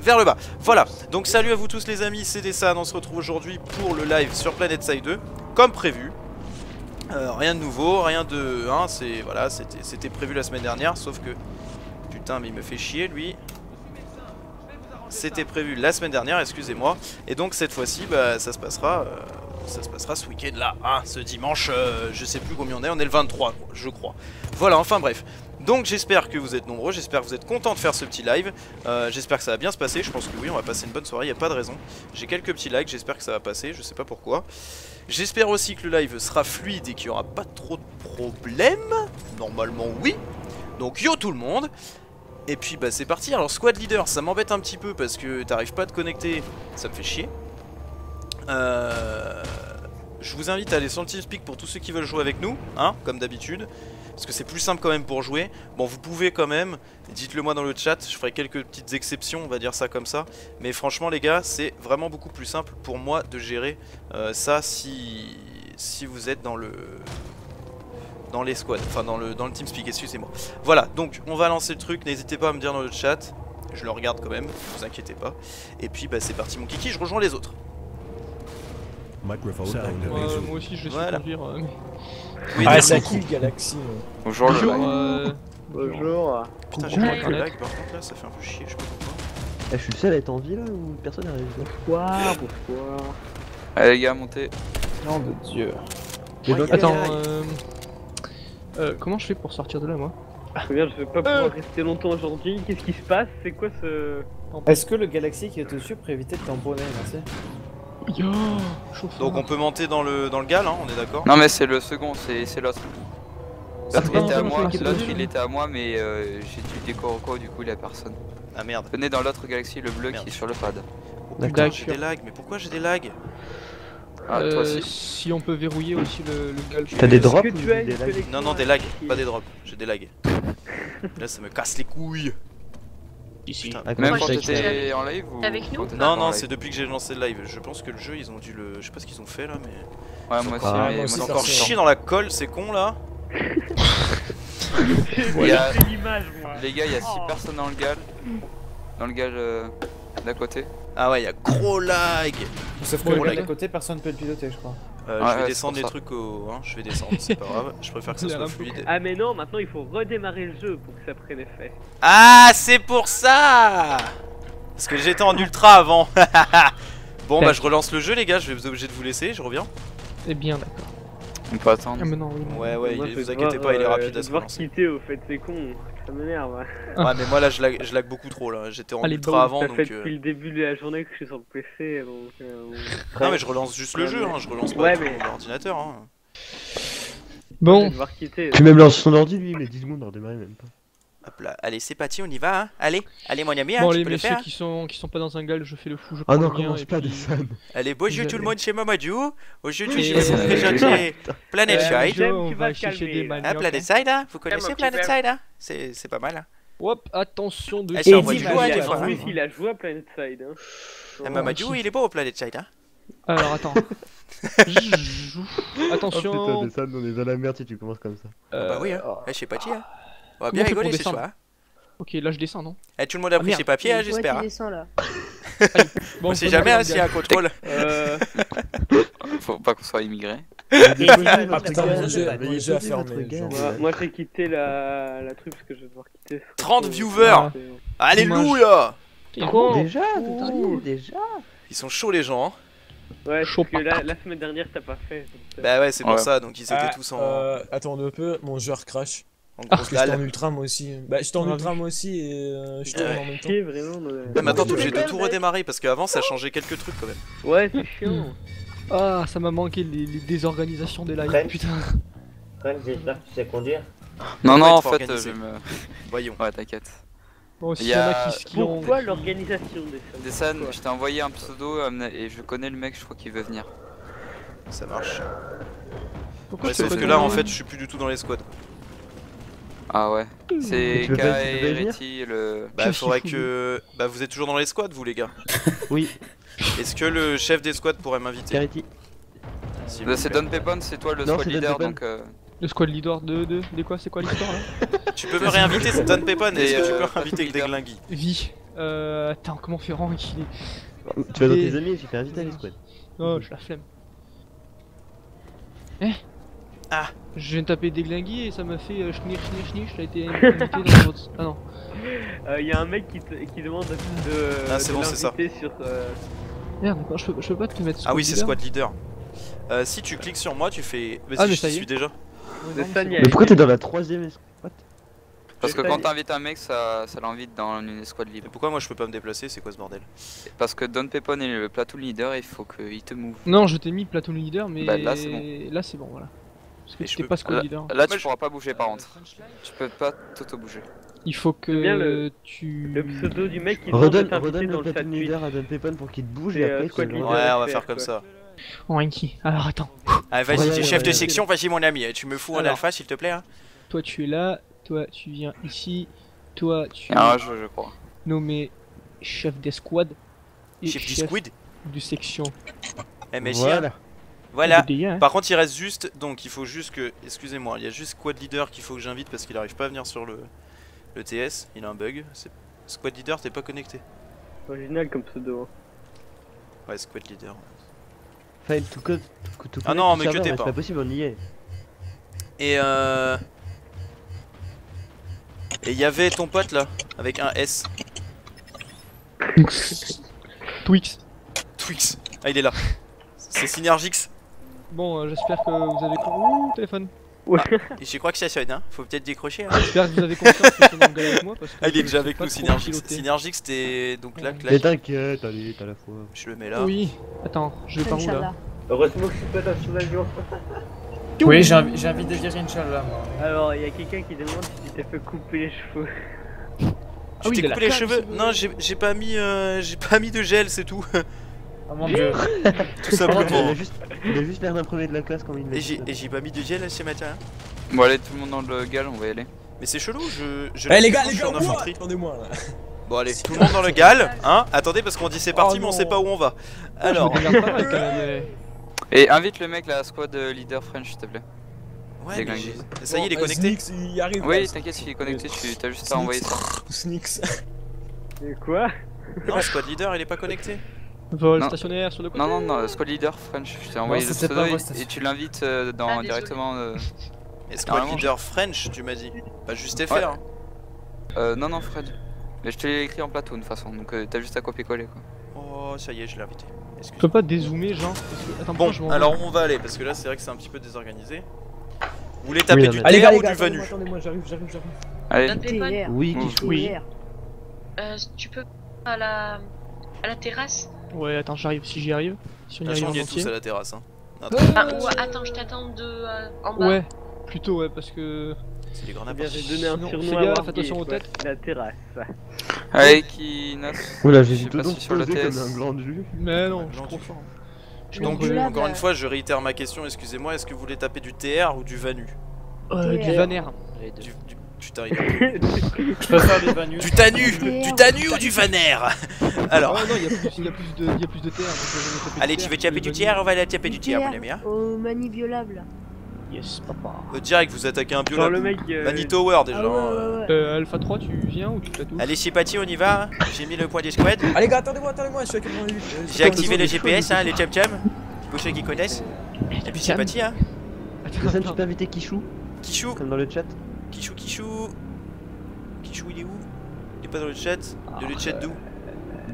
vers le bas. Voilà, donc salut à vous tous les amis, c'est Dessan, on se retrouve aujourd'hui pour le live sur Planet Side 2, comme prévu. Euh, rien de nouveau, rien de... Hein, c'est voilà, c'était prévu la semaine dernière, sauf que... Putain, mais il me fait chier lui. C'était prévu la semaine dernière, excusez-moi. Et donc cette fois-ci, bah, ça se passera... euh, ça se passera ce week-end là, hein, ce dimanche, euh, je sais plus combien on est, on est le 23 je crois. Voilà, enfin bref. Donc j'espère que vous êtes nombreux, j'espère que vous êtes contents de faire ce petit live. Euh, j'espère que ça va bien se passer, je pense que oui, on va passer une bonne soirée, il a pas de raison. J'ai quelques petits likes, j'espère que ça va passer, je sais pas pourquoi. J'espère aussi que le live sera fluide et qu'il n'y aura pas trop de problèmes. Normalement oui. Donc yo tout le monde. Et puis bah c'est parti, alors squad leader ça m'embête un petit peu parce que t'arrives pas à te connecter, ça me fait chier. Euh, je vous invite à aller sur le TeamSpeak pour tous ceux qui veulent jouer avec nous, hein, comme d'habitude. Parce que c'est plus simple quand même pour jouer. Bon, vous pouvez quand même, dites-le moi dans le chat, je ferai quelques petites exceptions, on va dire ça comme ça. Mais franchement les gars, c'est vraiment beaucoup plus simple pour moi de gérer euh, ça si, si vous êtes dans le... Dans les squads, enfin dans le, dans le TeamSpeak, excusez-moi. Voilà, donc on va lancer le truc, n'hésitez pas à me dire dans le chat. Je le regarde quand même, vous inquiétez pas. Et puis bah c'est parti mon kiki, je rejoins les autres. Microphone Ouais, activated. moi aussi je sais Voilà. conduire. euh, Oui, Ah, c'est qui le Galaxy euh Bonjour, le Bonjour, euh, Bonjour. Putain, j'ai pas Internet. lag par contre là, ça fait un peu chier, je sais pas pourquoi. Eh, je suis le seul à être en vie là ou personne n'arrive là Pourquoi Pourquoi Allez les gars, montez. Nom de Dieu. Attends, euh... euh, comment je fais pour sortir de là moi? Regarde, je vais pas pouvoir rester longtemps aujourd'hui. Qu'est-ce qui se passe? C'est quoi ce. Est-ce que le Galaxy qui est au-dessus pour éviter de tamponner, merci Yo, chauffeur. Donc on peut monter dans le, dans le gal, hein, on est d'accord Non mais c'est le second, c'est c'est l'autre. L'autre il était à moi, l'autre il était à moi mais euh, j'ai dû décoroco du coup il y a personne. Ah merde. Venez dans l'autre galaxie, le bleu Merde. qui est sur le pad. Oh, putain, j'ai des lags, mais pourquoi j'ai des lags? Ah Euh, toi aussi. si on peut verrouiller aussi le, le gal. T'as des drops que ou tu as des Non, non, des lags, pas des drops, j'ai des lags. Là ça me casse les couilles. Ici. Putain. Même quand ça, t'étais en live ou Avec nous Non, non, c'est depuis que j'ai lancé le live. Je pense que le jeu, ils ont dû le. Je sais pas ce qu'ils ont fait là, mais. Ouais moi aussi, Ah, mais moi aussi, encore perso. chier dans la colle, c'est con là. Il y a-. Les gars, il y a 6 Oh. personnes dans le gal. Dans le gal euh, d'à côté. Ah ouais, il y a gros lag. Sauf que le de côté, personne peut le piloter, je crois. Euh, Ouais, je vais ouais, descendre c'est les pour ça. trucs au. Hein, je vais descendre, c'est pas grave. Je préfère que ça soit un peu fluide. Ah, mais non, maintenant il faut redémarrer le jeu pour que ça prenne effet. Ah, c'est pour ça Parce que j'étais en ultra avant. bon, bah je relance le jeu, les gars. Je vais vous obligé de vous laisser. Je reviens. Eh bien, d'accord. On peut attendre. Ah, mais non, oui. Ouais, ouais, Moi, il vous inquiétez devoir, pas, il est euh, rapide je vais à se devoir quitter au fait, c'est con. Ça m'énerve. Ouais, mais moi là, je lag, je lag beaucoup trop là. J'étais en Allez, ultra bon, avant ça donc. fait euh, depuis le début de la journée que je suis sur le PC, donc. euh, Non, mais je relance juste le Ouais, jeu, mais- hein. Je relance pas Ouais, tout mais- l'ordinateur. Hein. je vais Bon, devoir quitter. Tu même lance son ordi lui, mais 10 secondes redémarrer même pas. Hop là, allez, c'est parti, on y va. Hein. Allez, allez, mon ami, hein, bon tu les peux le messieurs faire. qui sont qui sont pas dans un gal, je fais le fou, je Ah non, commence et pas puis- des fans. Allez, bonjour Vous tout le monde chez Mamadou. Aujourd'hui, je Euh, présenté Planet euh, Side. On va chercher des. Hein, maniocs. Planet Side, hein. Vous connaissez Planet. Side, hein C'est c'est pas mal. Hein. Hop, attention de c'est des fois. Plus, il a joué à Planet Side. Hein. Eh, Mamadou, il est beau au Planet Side, hein Alors attends. Attention. Oh putain, on est dans la merde si tu commences comme ça. Euh, Bah oui, hein. Eh, je sais pas, hein. On va bien rigoler ce descendre soir. hein. Ok, là je descends, non? Eh, tout le monde a Ah, pris ses papiers, hein, j'espère. hein. là. Bon, On sait jamais hein, s'il y a un contrôle. Euh, Faut pas qu'on soit immigré. Moi, moi, j'ai quitté la, la truc parce que je vais devoir quitter. ce 30 resto. viewers. C'est- Alléluia Con. Déjà déjà Ils sont chauds les gens. Hein. Ouais, Chaud parce que la, la semaine dernière t'as pas fait. donc, euh, Bah ouais, c'est pour Ouais. ça, donc ils étaient Ah, tous en, euh, attends un peu, mon joueur crash. En que j'étais en ultra moi aussi. Bah j'étais en ultra moi aussi et euh, je tourne Ouais. en même temps. vraiment. mais- attends, t'es obligé de tout redémarrer parce qu'avant ça changeait quelques trucs quand même. Ouais, c'est chiant. Ah, ça m'a manqué les, les désorganisations des lives, putain. Fred, j'espère que tu sais conduire. Non, non, en fait, organisé. je me. Voyons. Ouais, t'inquiète. Bon, Il y, a- qui. Pourquoi l'organisation des salles Dessan, Pourquoi je t'ai envoyé un pseudo euh, et je connais le mec, je crois qu'il veut venir. Ça marche. Pourquoi Ouais, sauf que là en fait je suis plus du tout dans les squads. Ah ouais. C'est Kai, venir Reti, le. Bah faudrait que. Bah vous êtes toujours dans les squads vous les gars. Oui, Est-ce que le chef des squads pourrait m'inviter s'il Bah, c'est Don Pepon, c'est toi le Non, squad c'est Don leader donc. euh, Le squad leader de, de, de quoi C'est quoi l'histoire là Tu peux me réinviter Stan Pepon Est-ce Et, que tu euh, peux réinviter. Deglingy Vie. Euh. Attends, comment faire rang qu'il est. Tu vas dans Et- tes amis, j'ai fait inviter à l'escouade. Oh, je la flemme. Eh Ah. Je viens de taper déglinguer et ça m'a fait euh, schnir schnir schnir, je l'ai été invité dans votre. Ah non. Il y a un mec qui, te- qui demande de, Ah, c'est de bon, c'est ça. sur. euh, Merde, je peux, je peux pas te mettre Ah oui, c'est squad leader. Euh, si tu cliques sur moi, tu fais. Vas-y, Ah, mais je ça te y est. suis déjà. Ouais, non, mais pourquoi t'es dans la troisième escouade Parce que quand t'invites un mec, ça, ça l'invite dans une escouade libre. Mais pourquoi moi je peux pas me déplacer C'est quoi ce bordel? Parce que Don Pepon est le platoon leader, il faut qu'il te move. Non, je t'ai mis platoon leader, mais Bah, là, c'est bon. Là, c'est bon, voilà. Parce que Et je peux- pas squad leader. Là, Moi, tu pourras pas bouger par contre. Tu peux pas t'auto-bouger. Il faut que bien le- tu. Le pseudo du mec qui Redonne, redonne dans le chat leader à Don Pepon pour qu'il te bouge C'est, et euh, après tu. Ouais, on va faire, comme ça. Oh, Enki. Alors attends. Ah, vas-y, t'es chef de section, vas-y, mon ami. Tu me fous en alpha, s'il te plaît. hein. Toi, tu es là. Toi, tu viens ici. Toi, tu Il y a un es jeu, je crois. nommé chef d'escouade. Et Chef du squid. de section. Eh, mais chien. Voilà. Voilà. Hein. Par contre, il reste juste. Donc, il faut juste que. Excusez-moi, il y a juste Squad Leader qu'il faut que j'invite parce qu'il arrive pas à venir sur le, le TS. Il a un bug. C'est- Squad Leader, t'es pas connecté. Original comme pseudo. Ouais, Squad Leader. File to code. to- to Ah non, mais que t'es C'est pas. pas possible, on y est. Et euh. Et il y avait ton pote là, avec un S. Twix. Twix. Ah, il est là. C'est Synergix. Bon, euh, j'espère que vous avez. Ouh, téléphone. Et je crois que ça sonne, hein. Faut peut-être décrocher. Hein. J'espère que vous avez confiance que c'est mon gars avec moi parce que Ah, il est déjà avec nous, Synergix. Synergix, t'es donc là, Mais là. t'inquiète, allez, t'as la foi. Je le mets là. Oui. Attends, je vais par où là. Heureusement que je suis pas dans ce avion. Oui, j'ai envie, j'ai envie de dire Inch'Allah, moi. Alors, il y a quelqu'un qui demande si tu t'es fait couper les cheveux. Tu Ah oui, t'es coupé les claque, cheveux Non, j'ai j'ai pas mis, euh, j'ai pas mis de gel, c'est tout. Oh mon dieu. tout Il simplement. a juste, il a juste l'air d'un premier de la classe quand il Et j'ai ça. et j'ai pas mis de gel ce matin. hein. Bon, allez, tout le monde dans le gal, on va y aller. Mais c'est chelou, je. je Eh les gars, les gars, attendez-moi là. Bon, allez, tout le monde dans le gal, hein Attendez, parce qu'on dit c'est parti, Oh mais on sait pas où on va. Ah, Alors. Et invite le mec, la squad euh, leader French, s'il te plaît. Ouais, mais Déglingué. j'ai- ça y est, il est connecté. Snix, il arrive. Oui, là. t'inquiète, s'il est connecté, tu as juste à envoyer ça. Snix. Et quoi Non, squad leader, il est pas connecté. Vol Non. stationnaire sur le côté. Non, non, non, squad leader French, je t'ai envoyé le pseudo et- et, tu l'invites euh, dans, Ah, directement. euh, Et squad leader French, tu m'as dit. Pas juste FR. Ouais. hein. euh, non, non, Fred. Mais je te l'ai écrit en plateau de toute façon, donc euh, t'as juste à copier-coller quoi. Oh, ça y est, je l'ai invité. Excuse. peux pas dézoomer, genre. parce que- Attends, Bon, je alors on va aller parce que là c'est vrai que c'est un petit peu désorganisé. Vous voulez Oui, taper non, du Allez, TR ou gars, du Vanu attendez-moi, j'arrive, j'arrive, j'arrive. Allez, D'un pépon, Ah, euh, Oui, qui Oui. tu peux à la à la terrasse? Ouais, attends, j'arrive. Si j'y arrive. Si on y arrive on y est tous à la terrasse. Hein. Ah, ou attends, je t'attends de euh, en bas. Ouais, plutôt ouais, parce que. C'est des grands bien, n'importe j'ai donné un fais gaffe, attention aux têtes. La terrasse. allez, qui note Oula, j'hésite pas donc sur un gland de jus. Mais non, Ouais, je suis trop fort. Donc, encore une fois, je réitère ma question, excusez-moi, est-ce que vous voulez taper du TR ou du Vanu? Euh, du. Vaner. du, du, Tu t'arrives. Je faire des vanus. du Tanu TR. Du Tanu ou du Vaner Alors, Ouais, non, il y a plus, il y a plus de, il y a plus de terre. donc allez, tu veux taper du. TR On va aller taper du TR, mon ami. Hein Au mani violable. Yes, papa. Euh, direct, vous attaquez un bio Genre là. le mec. euh, Mani Tower déjà. Ah ouais, ouais, ouais. Euh, Alpha 3, tu viens ou tu touches Allez, c'est parti, on y va. J'ai mis le point des squads. Allez, gars, attendez-moi, attendez-moi, je suis à 88. euh, J'ai activé le GPS, hein, les cham cham. Pour ceux qui connaissent. Et puis parti, hein. Personne, tu peux inviter Kichou, Kichou, comme dans le chat Kichou, Kichou. Kichou, il est où? Il est pas dans le chat a le chat d'où?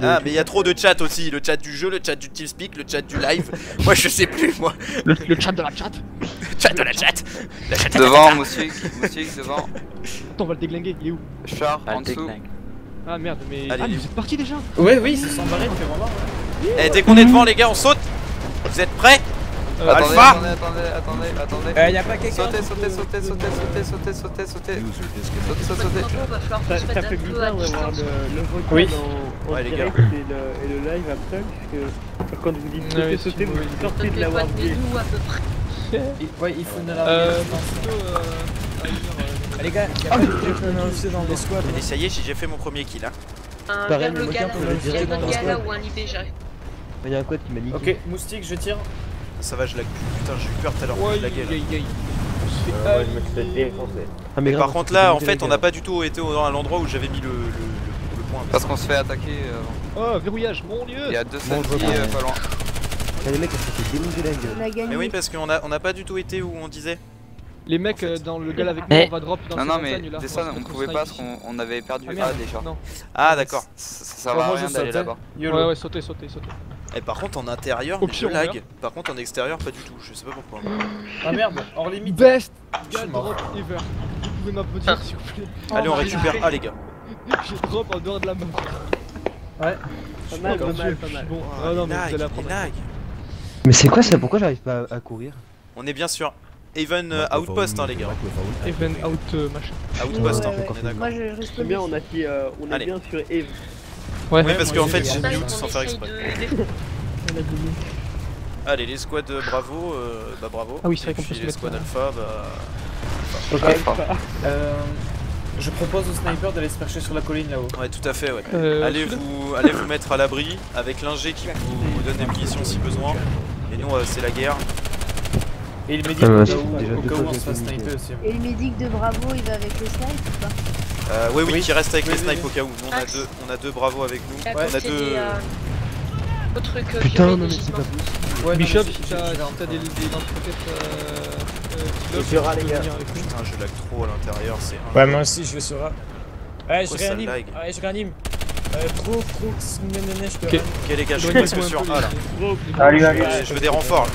Ah, mais il y a trop de chat aussi. Le chat du jeu, le chat du TeamSpeak, le chat du live. moi, je sais plus, moi. Le, le chat de la chat. Le chat de la chat. La chat Devant, Moustique, Moustique, devant. Attends, on va le déglinguer, il est où? Char, en dessous. Ah merde, mais. Allez, ah, mais vous êtes parti déjà? Ouais, oui, ils se sont barrés depuis vraiment. Eh, dès qu'on est devant, les gars, on saute. Vous êtes prêts? Euh, Attendez, Alpha attendez, attendez, attendez, attendez. Euh, y'a pas quelqu'un. Sautez, qui sautez, sautez, sautez, sautez, sautez, sautez, Ça, fait bizarre d'avoir le, vocal Oui. en, en Ouais, les direct et le, et le live après, puisque quand vous dites sauter, Ouais, sauter, vous sortez de les la. Il- Ouais, il faut une alarme. Euh, plutôt. Euh, euh, Allez, gars, pas quelqu'un lancé dans les squads. Et ça y est, j'ai fait mon premier kill. Hein. Un Pareil, le gala. Il y un dans le gala squad. ou un libé, j'arrive. Il y a un quad qui m'a niqué. Ok, moustique, je tire. Ça va, je lag. Putain, j'ai eu peur tout à l'heure. Je laguais là. aïe, aïe, aïe. On se fait. Euh, moi, je me suis fait défoncer. Ah, mais grave, Par contre, là, en fait, on n'a pas du tout été au- à l'endroit où j'avais mis le, le, le- le point. Parce qu'on se fait attaquer. euh, Oh, verrouillage, mon Il dieu y a deux vois. euh, pas loin. Les mecs qui se fait démonter la gueule. Mais oui, parce qu'on a, on a pas du tout été où on disait. Les mecs En fait. euh, dans le gal avec nous, Mais- on va drop dans Non, ces non, mais va on pouvait pas parce qu'on on avait perdu Ah A merde, déjà. Non. Ah, d'accord. Ça, ça je rien d'aller là-bas. Ouais, ouais, sautez, sautez, sautez. Et par contre, en intérieur, je lag. meurt. Par contre, en extérieur, pas du tout. Je sais pas pourquoi. Ah merde, hors limite. Best mort. drop ever. Vous pouvez m'applaudir s'il vous plaît. Allez, on bah, récupère A, les gars. J'ai drop en dehors de la map. Ouais. Pas mal, Oh, pas mal, pas mal. Bon, Oh, ah non, les mais. Mais c'est quoi ça? Pourquoi j'arrive pas à, à courir? On est bien sûr. Even euh, Outpost, hein, les gars. Even out euh, machin. Outpost, hein, on est d'accord. Moi je reste C'est bien, on, a, dit, euh, on est Allez. bien sur Eve. Ouais, Oui, parce qu'en fait, j'ai mute sans faire exprès. Allez, les squads euh, bravo, euh, bah bravo. Ah oui, c'est vrai Et qu'on peut se les squads alpha, bah. Ok, Euh, je propose au sniper d'aller se percher sur la colline là-haut. Ouais, tout à fait, ouais. Euh, Allez vous, allez vous mettre à l'abri avec l'ingé qui vous donne des munitions si besoin. Et nous, euh, c'est la guerre. Et il me dit Ah ouais, au cas où, déjà au deux cas fois où on que se fasse sniper aussi. Et le médic de Bravo, il va avec le snipe ou pas? Euh, oui, oui, Oui. qui reste avec Oui, les oui, snipes oui. au cas où. Nous, on a Axe. deux, on a deux bravos avec nous. À on a deux. des, euh, au truc euh, Putain, non mais c'est pas possible. Ouais, Bishop, si t'as des, lance-roquettes euh, euh, sur A, les gars. venir avec nous. Putain, je lag trop à l'intérieur, c'est un. Ouais, moi aussi, je vais sur A. Ouais, je ça réanime. Ouais, je réanime. Euh, trop, trop, nénéné, je peux Ok. les gars, je suis presque sur A là. Allez, Je allez, veux- Je veux des renforts là.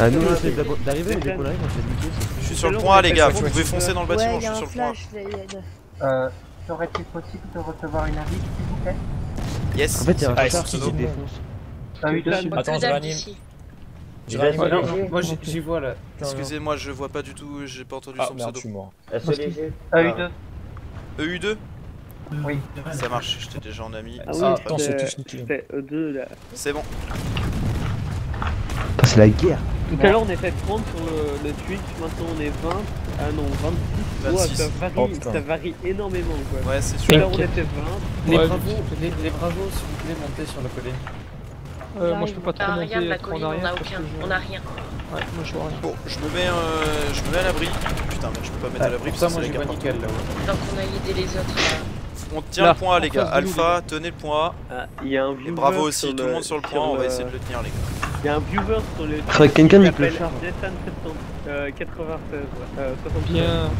Ah nous on essaie d'ab- d'arriver mais dès qu'on arrive on. Je suis sur le point A, les gars. Vous pouvez foncer dans le bâtiment, il y je a suis un sur le point. il y a Euh, serait-il possible de recevoir une invite, s'il vous plaît Yes. En fait y'a un Ah, char c'est qui qui te défonce. Ah oui, Là, dessus. moi, Attends, je moi j'y- vois là. Excusez-moi, je vois pas du tout, j'ai pas entendu Ah son pseudo. je suis mort. Assez léger. AU2 EU2 Oui. Ça marche, j'étais déjà en ami. Ah oui, attends, c'est c'était tous niqués. c'était E2 là. C'est bon. C'est la guerre. Tout à l'heure on était 30 sur le, le Twitch, maintenant on est 20. Ah non, 26. 26. Ouais, ça varie, Oh, putain. ça varie énormément quoi. Ouais, c'est Tout à sûr. l'heure on était 20. Les Ouais, bravos, les, les bravos, s'il vous plaît, montez sur la colline. Euh, moi je peux pas trop Ah, monter la on a aucun. je- On a rien. Ouais, moi je vois rien. Bon, je me mets, euh, je me mets à l'abri. Putain, mais je peux pas mettre à l'abri Pour parce ça, que moi c'est j'ai la pas guerre nickel là-haut. Donc on a aidé les autres. là. On tient Là, le point A, les gars. nous, Alpha, tenez le point A. Ah, il y a un viewer Et bravo aussi, tout le monde sur le point. On va essayer de le tenir, les gars. Il y a un viewer sur le Faudrait que quelqu'un qui nique le char. Nathan 70, euh, 96, ouais. euh, 76. Bien.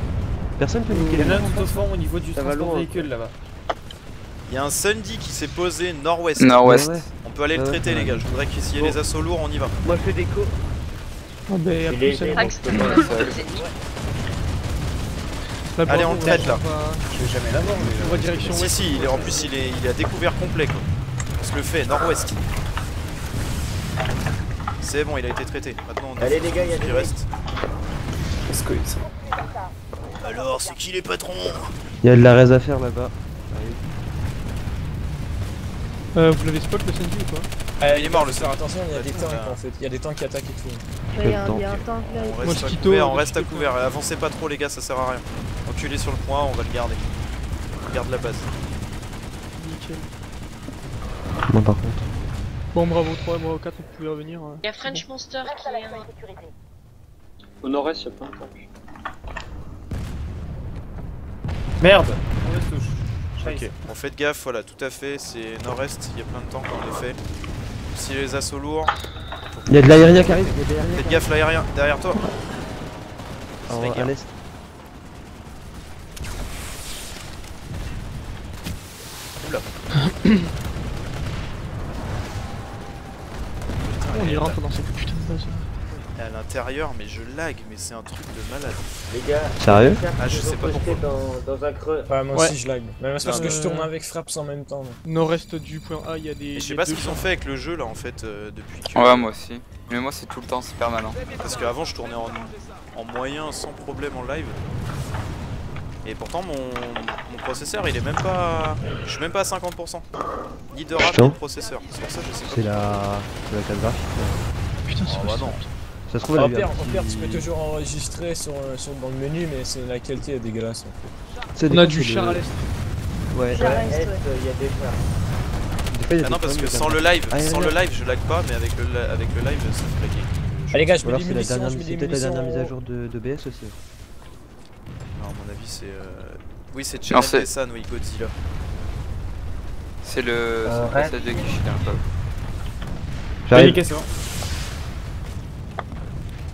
Personne peut niquer Il y en les a un fond au niveau du transport véhicule là-bas. Il y a un Sundy qui s'est posé nord-ouest. Nord-ouest. On peut aller le Ouais, traiter, ouais. les gars. Je voudrais qu'il y ait les assauts lourds, on y va. Moi je fais des co. Oh, Il est plus, léger. elle- Axe, Ouais, la ça- porte ennemie. Allez, on traite, là. va- Je vais jamais l'avoir, mais. va direction Si, ouest. si, il est, en plus, il est, il est à découvert complet, quoi. On se le fait, nord-ouest. C'est bon, il a été traité. Maintenant, on Allez, les gars, il y a des reste. Que c'est Alors, c'est qui les patrons? Y'a de la raise à faire là-bas. Euh, vous l'avez spot le Sandy ou quoi Ah, Il est mort, le faire attention, il y a des tanks en fait. Il y a des tanks qui attaquent et tout. Il y a un- tank là. On reste à couvert, on reste à couvert. Avancez pas trop, les gars, ça sert à rien. Enculé sur le point, on va le garder. On garde la base. Nickel. Moi par contre. Bon, bravo 3, bravo 4, vous pouvez revenir. euh. Il y a French Monster qui est un. Au nord-est, il y a plein de tanks. Merde Mauvaise touche. Ok, bon faites gaffe, voilà, tout à fait, c'est nord-est, il y a plein de tanks en effet. Si les assauts lourds, Y'a de l'aérien qui arrive, y'a de l'aérien faites gaffe l'aérien, derrière toi. arrive. C'est la En- à guerre. l'est. On y rentre dans cette putain de base. À l'intérieur, mais je lag, mais c'est un truc de malade. Les gars, Sérieux Ah, je sais pas postés dans, dans un creux. Moi Ouais. aussi je lag. Mais c'est parce que je Euh, tourne avec Fraps en même temps. là. Nord-est du point A, il y a des. Et je sais pas ce qu'ils ont fait avec le jeu là en fait euh, depuis que. Ouais, moi aussi. Mais moi, c'est tout le temps, c'est permanent. Parce qu'avant je tournais en, en moyen sans problème en live. Et pourtant mon, mon processeur il est même pas. Je suis même pas à 50%. Ni de RAM ni de processeur. C'est pour ça que je sais pas. C'est la. C'est la carte graphique. Putain, c'est Oh, quoi bah ça non. Ça se trouve, elle au pire, tu peux toujours enregistrer sur, sur- dans le menu, mais c'est la qualité est dégueulasse. En des On a du char à l'est. Ouais. Char à Est, l'est, ouais. euh, il y a des chars. Des fois, Ah non parce que sans le live, Ah, sans le live je lag pas mais avec le, avec le live ça fait laguer. fait. Allez, gars, je mets des c'est la munitions, dernière, je mets c'est des peut-être la dernière mise à en- jour de, de BS aussi. Non, à mon avis c'est... Euh... Oui c'est Channel c'est- Dessan, oui Godzilla. C'est le Euh, c'est le Red. passage de le club. J'arrive.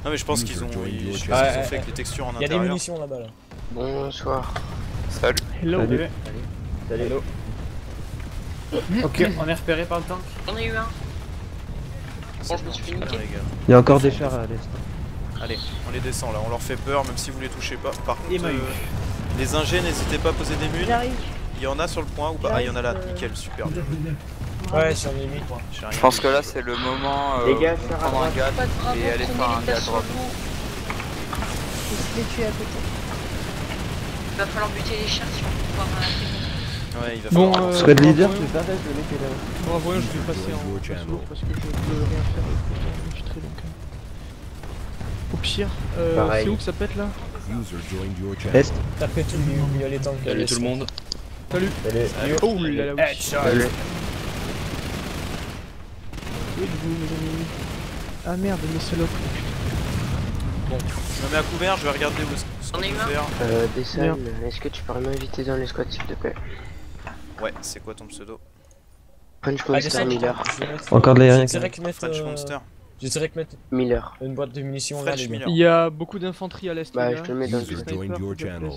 Nickel. Non mais je pense qu'ils ont, ils, je sais Ouais, pas ce qu'ils ont fait avec les textures en Il y a des intérieur. munitions là-bas là. Bonsoir. Salut. Hello. Salut. Salut. Ok, on est repéré par le tank. J'en ai eu un. Bon, je me suis fait niquer. gars. Il y a encore des chars à l'est. Allez, on les descend là, on leur fait peur même si vous les touchez pas. Par contre, euh, les ingés, n'hésitez pas à poser des mules. Il y en a sur le point ou pas? Ah, il y en a là, J'arrive, euh, nickel, super. Ouais, j'en ai mis. J'ai rien Je pense que là c'est le moment euh, Les gars, à prendre un gars de et aller faire un gars drop. vous. Je vais les tuer à côté. Il va falloir buter les chars si on veut pouvoir arrêter. Ouais, il va Bon, falloir. euh, Squad leader, bravo, tu t'arrêtes, le mec est là. Bravo, je vais passer en solo parce que je peux rien faire avec le temps infiltré donc. euh. Au pire, euh, c'est où que ça pète là Est. Tapez tout le tanks. Salut tout le monde. Salut Salut. Oh là là, oui. Salut. Mes amis Ah merde, mes salopes. Bon, je me mets à couvert, je vais regarder où ce ce J'en qu'on faire. Euh, est-ce que tu pourrais m'inviter dans les squads s'il te plaît Ouais, c'est quoi ton pseudo French Ah, Monster. Miller. Encore de l'aérien, Je dirais que mettre. French euh, Monster Je dirais que mettre Miller. une boîte de munitions là. Il y a beaucoup d'infanterie à l'est. Bah, je te le mets dans le.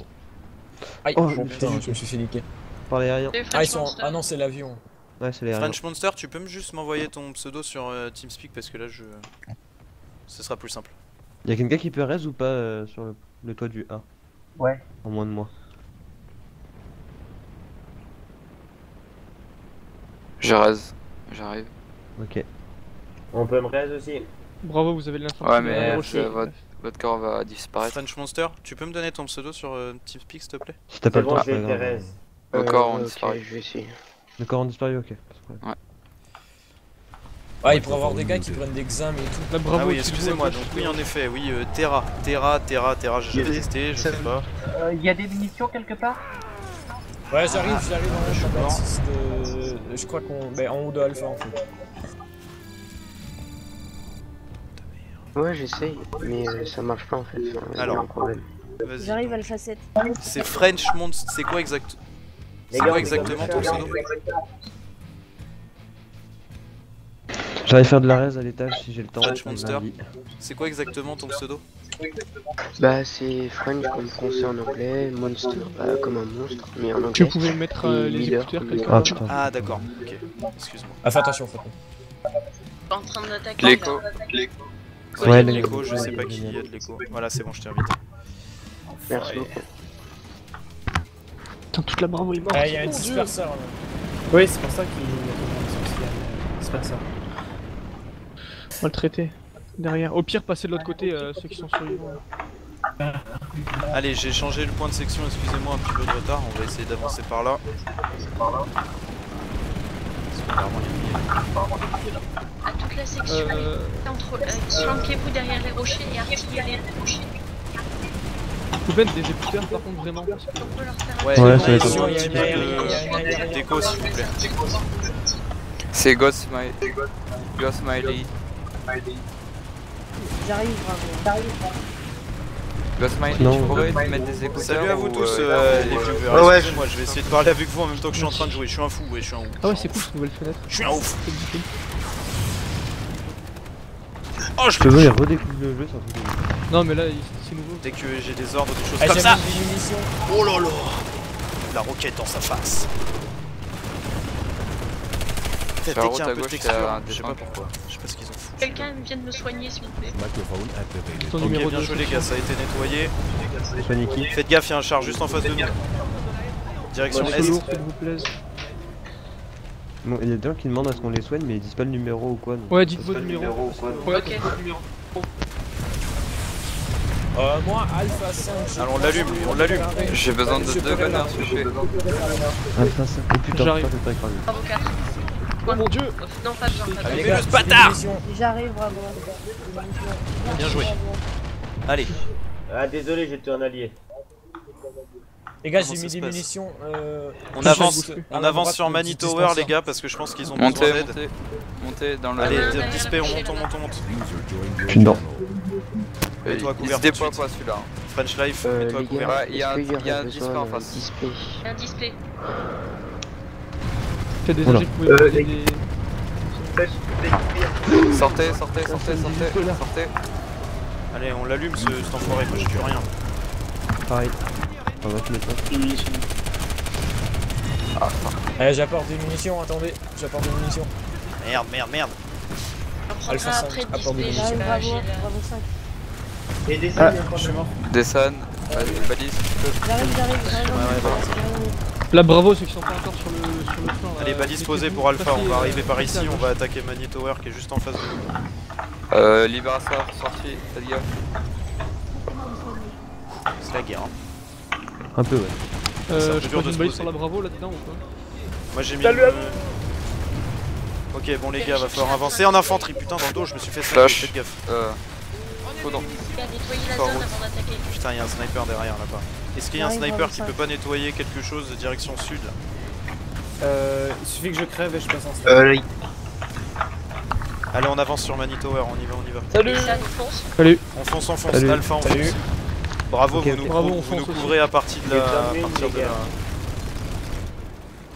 Aïe, Oh, putain, je me suis fait niquer. Par l'aérien. Ah, ils sont. Ah non, c'est l'avion. Ouais, c'est l'aérien. French Monster, tu peux me juste m'envoyer ton pseudo sur euh, TeamSpeak parce que là je. Ce sera plus simple. Y'a quelqu'un qui peut res ou pas euh, sur le, le toit du A? Ouais. En moins de moi. Je rase. J'arrive. Ok. On peut me raise aussi. Bravo, vous avez de l'infanterie. Ouais, mais euh, votre, votre corps va disparaître? French Monster, tu peux me donner ton pseudo sur euh, TeamSpeak s'il te plaît? Si t'as pas C'est le bon. Le corps en ok, disparaît. je vais essayer. Le corps en disparu, ok. problème. Ah, il pourrait y avoir des gars qui prennent des examens et tout. Là, bravo, Ah oui, excusez-moi, donc oui en effet, oui, euh, Terra, Terra, Terra, Terra, j'ai jamais testé, je sais pas. Il y a des munitions quelque part? Ouais, j'arrive, j'arrive en je haut, mort. de... Je crois qu'on... Ben, en haut de Alpha, en fait. Ouais, j'essaye, mais euh, ça marche pas en fait. Alors. un problème. Vas-y. J'arrive à Alpha 7. C'est French Monster, c'est quoi exact? Les C'est quoi exactement ton pseudo J'arrive faire de la res à l'étage si j'ai le temps. French Monster. C'est quoi exactement ton pseudo? Bah, c'est French comme français en anglais, Monster bah, comme un monstre, mais en anglais. Tu pouvais mettre euh, les écouteurs quelque Ah part. Ah d'accord, ok, excuse-moi. Ah, fais attention, fais en train d'attaquer. L'écho. Ouais, Ouais, de l'écho, je sais pas qui y a de l'écho. Voilà, c'est bon, je t'ai invité. Merci. Putain, toute la bravo est morte. Ah, il y a un disperseur là. Oui, c'est pour ça qu'il y a tout le monde C'est pas ça. On va le traiter. Derrière. Au pire, passer de l'autre côté, euh, ceux qui sont survivants. là. Allez, j'ai changé le point de section, excusez-moi un petit peu de retard, on va essayer d'avancer par là. À toute la section, Euh, entre, euh, flanquez-vous derrière les rochers et artillez les rochers. Faut mettre des écouteurs par contre vraiment. Ouais, Ouais, ça va être un petit une peu de déco s'il vous plaît. C'est Ghost Smiley. Ghost Smiley. J'arrive, bravo. Ghost Smiley, Non. tu pourrais te mettre des écouteurs Salut à vous ou, tous euh, euh, les viewers, Ouais, ouais, excusez-moi, je vais essayer de parler avec vous en même temps que je suis en train de jouer, je suis un fou, ouais, je suis un ouf. Ah ouais, c'est cool cette nouvelle fenêtre. Je suis un ouf. Oh, je le veux, il redécouvre le jeu, de- Non, mais là, il- c'est nouveau. Dès que j'ai des ordres, des choses Ah, comme ça. Oh là là La roquette dans sa face Dès qu'il y a un peu de texture, je sais pas pourquoi, je sais pas ce qu'ils ont foutu. Quelqu'un vienne me soigner s'il vous plaît. Ton Ok, numéro bien 2. joué les gars, ça a été nettoyé. Faites gaffe, il y a un char juste en face de nous. Direction Est. s'il vous plaît. Bon, il y a des gens qui demandent à ce qu'on les soigne, mais ils disent pas le numéro ou quoi. donc- Ouais, dites votre numéro. Ouais, Ok. dites votre numéro. Euh, moi, Alpha 5. j'ai Alors, on pas l'allume, on l'allume. J'ai besoin de deux suffit. Alpha 5. Oh putain, J'arrive. putain, c'est pas grave. Bravo 4. Oh mon dieu Non, pas besoin. Allez, le bâtard. J'arrive, bravo. Bien joué. Allez, Ah, désolé, j'étais un allié. Les gars, j'ai mis des munitions. Euh... on avance, on avance sur Mani Tower les gars parce que je pense qu'ils ont Montez, besoin d'aide. montez. Montez dans le. Allez, dispé, on monte, on monte, on monte. Je suis dedans. Mets-toi à il couvert se tout de déploie suite. pas celui-là. French Life, Euh, mets-toi à couvert. il y a un- est-ce qu'il il y a un aurait display besoin en face. Un display. Faites des pouvez Euh. Sortez, sortez, sortez, sortez, sortez. Allez, on l'allume ce, cet enfoiré, moi je tue rien. Pareil. On va se mettre ça. Eh, j'apporte des munitions, attendez, j'apporte des munitions. Merde, merde, merde. Alpha prendra cinq, après apport de display, munitions. Bravo, bravo 5. Et des Ah, je suis mort. Vas-y, balise, tu peux. J'arrive, j'arrive, voilà. La bravo, ceux qui sont pas encore sur le, sur le là, Allez, balise mettez-vous, posée pour Alpha, on va euh, arriver par ici, on va attaquer Mani Tower qui est juste en face de nous. Euh, Libérateur, sorti, faites gaffe. C'est la guerre. hein. Un peu, ouais. Euh, je de une sur la bravo là-dedans ou pas Moi j'ai mis. Salut une- à vous. Ok, bon les gars, va falloir avancer en infanterie. Putain, dans le dos, je me suis fait ça. Flash. Faites gaffe. Euh. Avant d'attaquer. Putain, il y a un sniper derrière là-bas. Est-ce qu'il y a un sniper qui peut pas nettoyer quelque chose de direction sud Euh, il suffit que je crève et je passe en stade. Euh, là, Allez, on avance sur Mani Tower, on y va, on y va. Salut. On fonce, on fonce. Salut. Alpha, on Salut. fonce. Bravo, Ok, vous ok. nous, Bravo, on vous nous couvrez à partir de la. Les à partir les de la.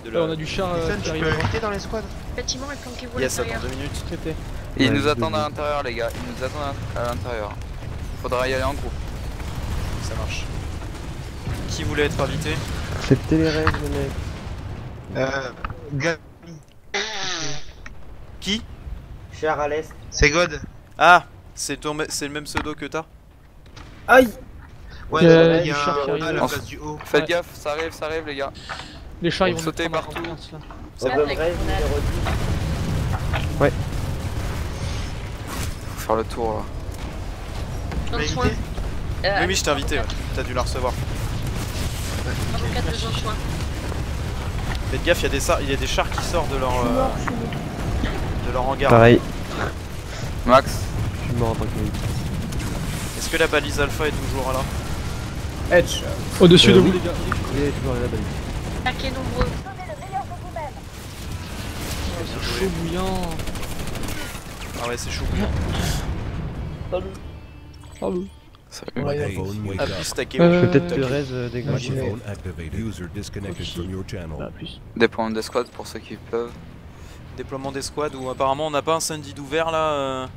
de Là, la- on a du char euh, qui tu peux éviter dans l'escouade Bâtiment et planquez-vous Yes, attends minutes. Traité. Ils Ouais, nous attendent à l'intérieur, les gars. Ils nous attendent à l'intérieur. Faudra y aller en groupe. Ça marche. Qui voulait être invité? Acceptez les règles, les mecs. Euh. Gab- Qui? Cher à l'est. C'est God Ah C'est ton le même pseudo que t'as? Aïe Ouais, Il y a y qui à la En- place du haut. Faites Ouais. gaffe, ça arrive, ça arrive, les gars. Les chars, ils vont sauter partout. numéro 10. Faut faire le tour là. Invité. Euh, Oui, oui, je t'ai invité, ouais. t'as dû la recevoir. Faites gaffe, il y, a des sa- il y a des chars qui sortent de leur, euh, de leur hangar. Pareil. Max, Je suis mort en tant que mec. Est-ce que la balise alpha est toujours là? Edge. Au-dessus Euh, de oui. vous, les gars. Il est toujours là, balise. Attaquez nombreux. C'est chaud bouillant. Ah ouais, c'est chaud bouillant. Salut. Ah, plus stacké. Euh, Je peux peut-être le raise euh, des gars. Plus. Déploiement des squads pour ceux qui peuvent. Déploiement des squads où apparemment on n'a pas un Sandy d'ouvert là. euh,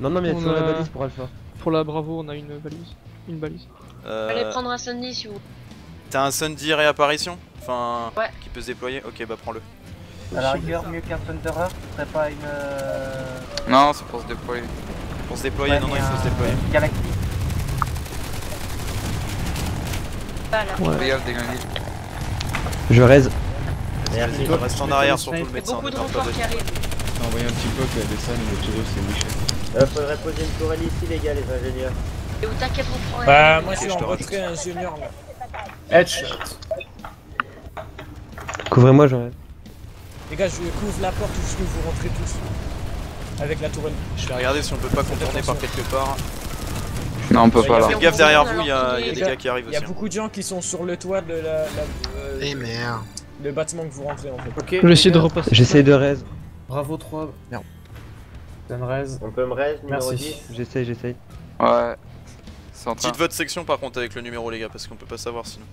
Non, non, mais il y a toujours la a- balise pour Alpha. Pour la bravo, on a une balise. Une balise. Euh, Allez prendre un Sunday si vous T'as un Sandy réapparition Enfin, Ouais. qui peut se déployer Ok, bah prends-le. À la rigueur, mieux qu'un Thunderer, ce serait pas une. euh, Non, c'est pour se déployer. Pour se déployer, ouais, non, non, il faut se déployer. Galaxy. pas là. Ouais. Je raise. Vas-y, reste en arrière, surtout le Il y a médecin. beaucoup de renforts de- qui arrivent. Envoyez un petit peu que la descente de Toulouse c'est Michel. Euh, faudrait poser une tourelle ici, les gars, les ingénieurs. Et au taquet pour prendre Bah, moi je suis en retrait ingénieur là. Edge. Couvrez-moi, je raise. Les gars, je couvre la porte jusque vous rentrez tous. Avec la tourelle. Je vais regarder si on peut pas contourner par quelque part. Non, on peut Ouais, pas là. fait- Faites gaffe derrière vous, il y a, y des gars, gars qui arrivent Il y a aussi. hein. beaucoup de gens qui sont sur le toit de la, la- euh, Eh merde. le bâtiment que vous rentrez en fait. Ok. Je vais essayer de repasser. J'essaye de raise. Bravo 3. Merde. On peut me raise, numéro Merci. 10. J'essaye, j'essaye. Ouais. Dites votre section par contre avec le numéro, les gars, parce qu'on peut pas savoir sinon.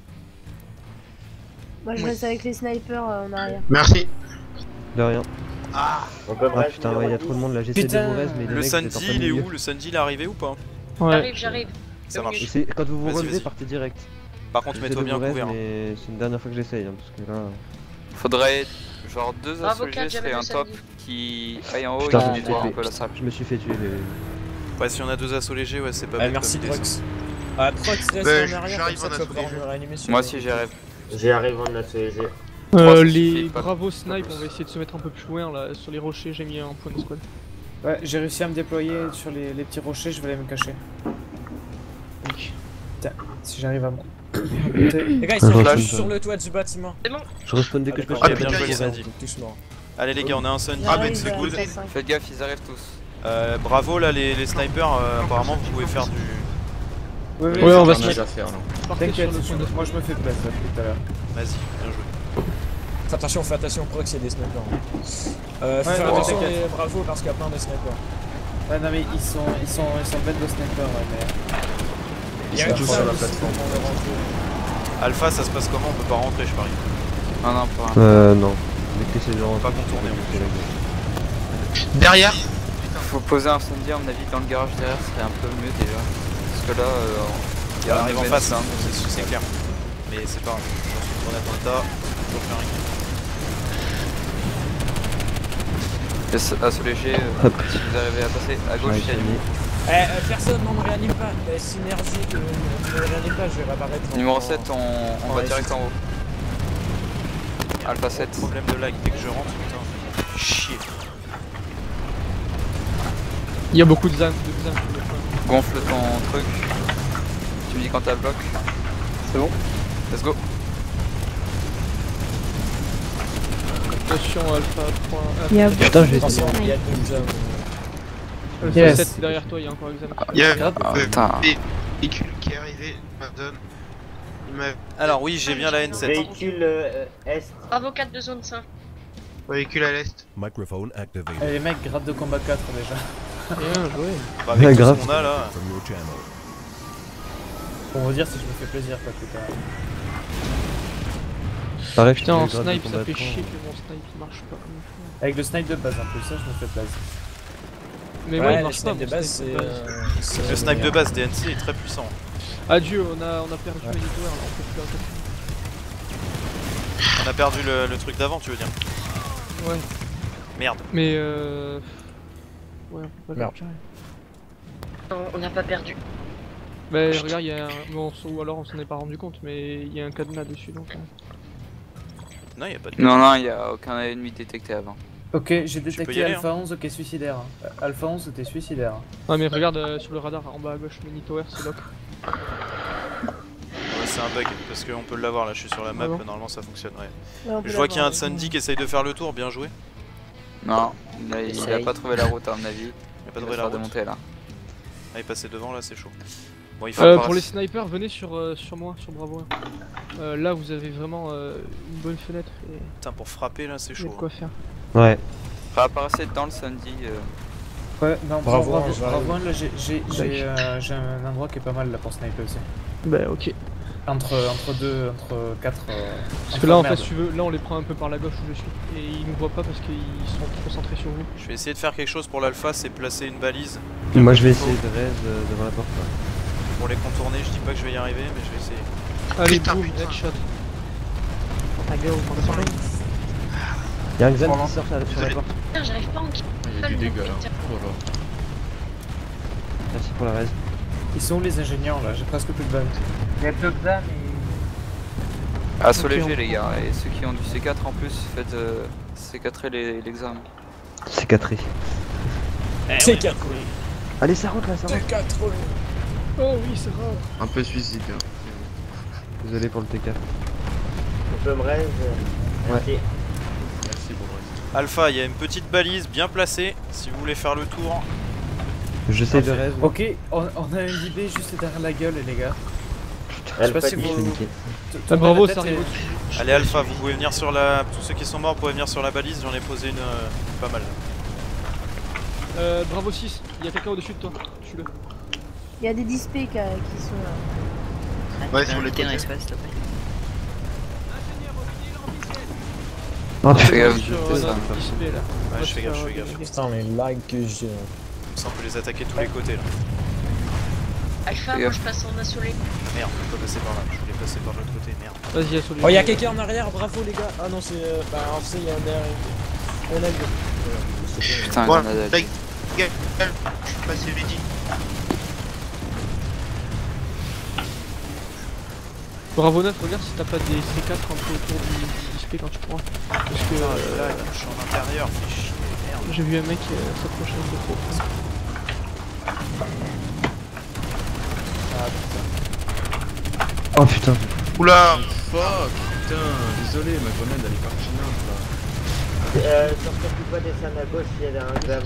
Moi je reste avec les snipers euh, en arrière. Merci. De rien. Ah raise, putain, ouais, il y a 10. trop de monde là. J'essaie de raise, mais les Le Sandy, il est où? Le Sandy, il est arrivé ou pas? Ouais. J'arrive, j'arrive. Ça marche. Quand vous vous relevez, partez direct. Par contre, mets-toi bien couvert. hein. mais c'est une dernière fois que j'essaye, hein, parce que là... Faudrait genre deux serait le un top qui aille en haut et je qui me suis nettoie un fait- peu la salle. Je me suis fait tuer, mais... Ouais, si on a deux assauts légers, ouais, c'est pas Ah, bête merci. Prox. Ah, Prox reste Bah, en arrière, comme j'arrive ça en tu vas assaut pouvoir léger. me réanimer sur Moi aussi j'y arrive. J'y arrive en ACG. Euh, Trois, ça les bravos snipe, on va essayer de se mettre un peu plus loin là. Sur les rochers, j'ai mis un point de squad. Ouais, j'ai réussi à me déployer sur les, les petits rochers, je vais aller me cacher. Tiens, si j'arrive à me. Les gars, ils sont flash. sur le toit du bâtiment. Je respawn dès que je peux. Ah, bien joué, les. Allez, les gars, on a un Sandy, Ah, mais J'arrive, c'est euh, cinq. Faites gaffe, ils arrivent tous. Euh, bravo, là, les, les snipers, euh, apparemment, vous pouvez faire du. Oui, oui, Ouais, on va On se mettre. T'inquiète, moi je me fais place là, tout à l'heure. Vas-y, bien joué. Fais attention, fais attention, Prox, il y a des snipers. Euh, Ouais, faire non, attention, les bravo, parce qu'il y a plein de snipers. Ouais, non, mais ils sont, ils sont, ils sont bêtes de sniper, ouais, mais. Il y a sont tous sur la plateforme. on. Alpha, ça se passe comment? On peut pas rentrer, je parie. Non, non, pas un. Euh, non. Dès que t'essaies de rentrer, Pas contourner. Derrière Faut poser un incendiaire, à mon avis, dans le garage derrière, ce serait un peu mieux déjà. Parce que là, euh, il y a un arrive en face, hein, c'est clair. Mais c'est pas grave. Je dans le tas, toujours faire un à ce léger, euh, si vous arrivez à passer à gauche, Ouais, il y a. Eh, euh, personne, non, me réanime pas. La synergie, que, ne me réanime pas, je vais réapparaître. en- Numéro 7, on, on va direct en haut. Alpha 7. Problème de lag dès que je rentre, putain. Chier. Il y a beaucoup de ZAN, le. Gonfle ton truc. Tu me dis quand t'as le bloc. C'est bon Let's go. Attention Alpha 3. Il y a Putain, je vais Attention, essayer. il y a deux examens. Alpha Yes. 7 derrière toi, il y a encore examen. Il y a. Ah, un putain. véhicule qui est arrivé, pardon. Il m'a. Alors oui, j'ai bien la N7. Véhicule euh, Est. 4 de zone 5. Véhicule à l'est. Microphone activated. Eh, les mecs, grade de combat 4 déjà. Bien joué. Bah, avec Ouais, tout grave. ce qu'on a là. On va dire si je me fais plaisir quoi plus tard. Pareil, Putain, en snipe, ça fait chier que mon snipe marche pas comme il faut. Avec le snipe de base en plus, ça je me fais plaisir. Mais Ouais, ouais, il le marche pas. snipe de base, snipe c'est. de base. euh, Le snipe de base DNC est très puissant. Adieu, on a, on a perdu Manitower là, on peut plus attaquer. On a perdu le, le truc d'avant, tu veux dire Ouais, Merde. mais euh. Ouais, on peut pas Merde. capturer. Non, on n'a pas perdu. Bah regarde, il y a un. Bon, ou alors on s'en est pas rendu compte, mais il y a un cadenas dessus donc. euh. Non, y a pas de. Non, non, il y a aucun ennemi détecté avant. Ok, j'ai détecté aller, Alpha 11, ok suicidaire. Euh, Alpha 11 c'était suicidaire. Ah, mais regarde euh, sur le radar en bas à gauche, Manitower c'est lock. Ouais, c'est un bug parce qu'on peut l'avoir là. Je suis sur la map. Ah bon normalement, ça fonctionne. Ouais. Je vois qu'il y a un Sandy qui essaye de faire le tour. Bien joué. Non, il a, il a pas trouvé la route à mon avis. Il a pas trouvé la route. démonter là. Ah, il est passé devant là, c'est chaud. Bon, il faut Euh, pour les snipers, venez sur, euh, sur moi, sur Bravo. Euh, là, vous avez vraiment euh, une bonne fenêtre et Putain, pour frapper là, c'est il y a chaud. de quoi faire? Ouais. Réapparaissez dans le Sandy. euh, Ouais, non, Bravo, bravo, bravo, j'arrive. là j'ai j'ai- j'ai, euh, j'ai un endroit qui est pas mal là pour sniper aussi. Bah, ok. Entre, entre deux, entre quatre. euh, Parce entre que là, en fait, si tu veux, là on les prend un peu par la gauche où je suis. Et ils nous voient pas parce qu'ils sont trop centrés sur vous. Je vais essayer de faire quelque chose pour l'alpha, c'est placer une balise Moi, je vais essayer de raise euh, devant la porte. là. pour les contourner. Je dis pas que je vais y arriver, mais je vais essayer. Allez, Putain, boum, putain. headshot. Y'a un Xan qui sort sur la- sur la Désolé. porte. Putain, j'arrive pas en. Il y a du dégât là. Oh là. Merci pour la raise. Ils sont où les ingénieurs là? J'ai presque plus de balles. Il y a deux XAN Assaut Ok, léger on- les gars. Et ceux qui ont du C4 en plus, faites euh, C4 les- l'examen. C'est 4 C'est 4 Allez, ça rentre là, ça rentre. 4 Oh oui, c'est rare. Un peu suicide. hein. Désolé pour le TK. Je me raise. Merci. Merci pour le reste. Alpha, il y a une petite balise bien placée. Si vous voulez faire le tour, J'essaie de raise. Ok, on, on a un IB juste derrière la gueule les gars. Je sais pas si Je vous. Ah, bravo, ça arrive et- allez Alpha, vous pouvez venir sur la. Tous ceux qui sont morts, vous pouvez venir sur la balise. J'en ai posé une euh, pas mal. Euh, bravo 6, il y a quelqu'un au-dessus de toi. Tue-le. Il y a des dispés qui, qui sont là. Ouais, sur Fais gaffe, Sur c'est euh, ça. notre display là. Ouais, Va je te fais gaffe, je fais gaffe. Putain, les lags que j'ai. Comme ça, on peut les attaquer de tous les côtés là. Alpha, moi je passe en assolé. Merde, on peut passer par là. Je voulais passer par l'autre côté, merde. Vas-y, assaut Oh, y'a quelqu'un en arrière, bravo les gars. Ah non, c'est. euh, Bah, alors c'est, y'a un derrière. On a vu. Putain, Voilà, grenade. la gueule, je suis passé ready. Bravo 9, regarde si t'as pas des C4 un peu autour du, du display quand tu pourras. Parce que euh, le lag, je suis en intérieur, merde. J'ai vu un mec euh, s'approcher un peu trop. Oh putain. Oula Fuck Putain, désolé, ma grenade elle est pertinente là. Euh, sortez pas des à gauche, il y a un.